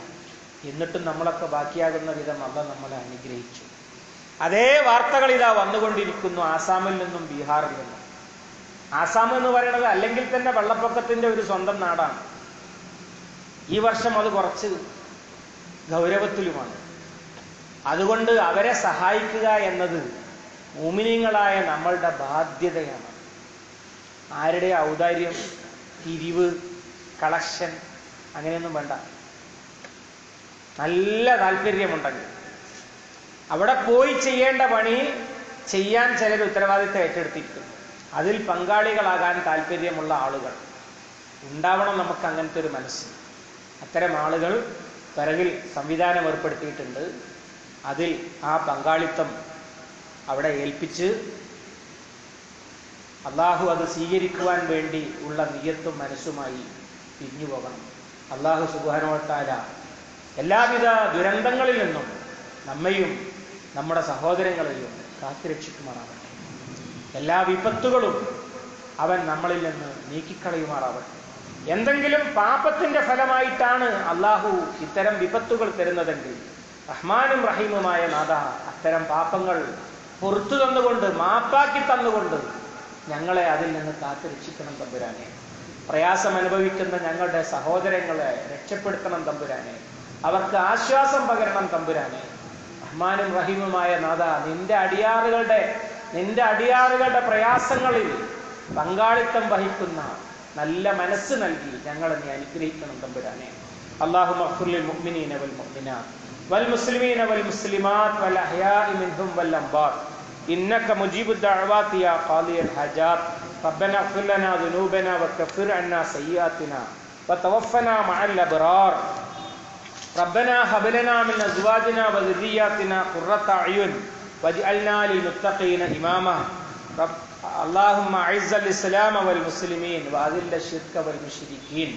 എന്നിട്ടും നമ്മളൊക്കെ ബാക്കിയാകുന്ന വിധം അല്ല നമ്മളെ അനുഗ്രഹിച്ചു. അതേ വാർത്തകൾ ഇതാ വന്നുകൊണ്ടിരിക്കുന്നു ആസാമിൽ നിന്നും ബീഹാറിൽ നിന്നും. ആസാം എന്ന് പറയുന്നത് അല്ലെങ്കിൽ തന്നെ വെള്ളപ്പൊക്കത്തിന്റെ ഒരു സ്വന്തം നാടാണ്. ഈ വർഷം അത് കുറച്ച് ഗൗരവത്തിലുമാണ്. അതുകൊണ്ട് അവരെ സഹായിക്കുക എന്നത് ഉമിനിങ്ങളായ നമ്മളുടെ ബാധ്യതയാണ്. ആരുടെ ഔദാര്യം തിരിവ് കളക്ഷൻ അങ്ങനെയൊന്നും വേണ്ട. നല്ല താല്പര്യമുണ്ടെങ്കിൽ. അവിടെ പോയി ചെയ്യേണ്ട പണി ചെയ്യാൻ ചിലർ ഉത്തരവാദിത്തം ഏറ്റെടുത്തിരിക്കുന്നു. അതിൽ പങ്കാളികളാകാൻ താല്പര്യമുള്ള ആളുകൾ. ഉണ്ടാവണം നമുക്ക് അങ്ങനത്തെ ഒരു മനസ്സ്. അത്തരം ആളുകൾ പിറകിൽ സംവിധാനം ഏർപ്പെടുത്തിയിട്ടുണ്ട്. അതിൽ ആ പങ്കാളിത്തം അവിടെ ഏൽപ്പിച്ച് അള്ളാഹു അത് സ്വീകരിക്കുവാൻ വേണ്ടി ഉള്ള നിയത്തും മനസ്സുമായി പിരിഞ്ഞു പോകണം. അള്ളാഹു സുബാനോത്താല എല്ലാവിധ ദുരന്തങ്ങളിൽ നിന്നും നമ്മയും നമ്മുടെ സഹോദരങ്ങളെയും കാത്തുരക്ഷിക്കുമാറാവട്ടെ. എല്ലാ വിപത്തുകളും അവൻ നമ്മളിൽ നിന്ന് നീക്കിക്കളയുമാറാവട്ടെ. എന്തെങ്കിലും പാപത്തിന്റെ ഫലമായിട്ടാണ് അള്ളാഹു ഇത്തരം വിപത്തുകൾ തരുന്നതെങ്കിൽ റഹ്മാനും റഹീമുമായ നാഥ അത്തരം പാപങ്ങൾ പുറത്തു തന്നുകൊണ്ട് മാപ്പാക്കി തന്നുകൊണ്ട് ഞങ്ങളെ അതിൽ നിന്ന് കാത്തുരക്ഷിക്കണം തമ്പുരാനെ. പ്രയാസം അനുഭവിക്കുന്ന ഞങ്ങളുടെ സഹോദരങ്ങളെ രക്ഷപ്പെടുത്തണം തമ്പുരാനെ. അവർക്ക് ആശ്വാസം പകരണം തമ്പുരാനെ. റഹ്മാനും റഹീമുമായ നാഥ നിന്റെ അടിയാറുകളുടെ നിന്റെ അടിയാറുകളുടെ പ്രയാസങ്ങളിൽ പങ്കാളിത്തം വഹിക്കുന്ന നല്ല മനസ്സ് നൽകി ഞങ്ങളെ നീ അനുഗ്രഹിക്കണം തമ്പുരാനെ അള്ളാഹു മഖ്ഫുലിൽ മുഅ്മിനീന വൽ മുഅ്മിനാത്ത് വൽ മുസ്ലിമീന വൽ മുസ്ലിമാത്ത് വൽ അഹ്യാഇ മിൻഹും വൽ അംവാത്ത് إنك مجيب الدعوات يا قاضي الحاجات ربنا اغفر لنا ذنوبنا وكفر عنا سيئاتنا وتوفنا مع الأبرار ربنا هب لنا من أزواجنا وذرياتنا قرة أعين واجعلنا للمتقين إماما. رب اللهم أعز الإسلام والمسلمين وأذل الشرك والمشركين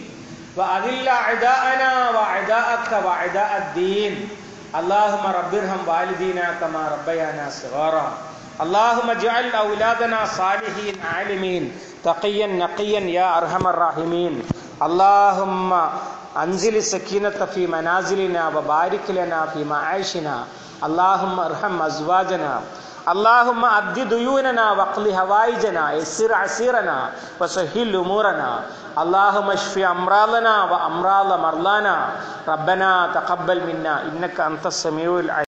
وأذل أعداءنا وأعداءك وأعداء الدين. اللهم رب ارحم والدينا كما ربيانا صغارا. اللهم اجعل أولادنا صالحين عالمين تقيا نقيا يا أرحم الراحمين. اللهم أنزل السكينة في منازلنا وبارك لنا في معاشنا. اللهم ارحم أزواجنا. اللهم أبد ديوننا واقض هوائجنا. يسر عسيرنا وسهل أمورنا. اللهم اشف أمراضنا وأمراض مرضانا ربنا تقبل منا. إنك أنت السميع العليم.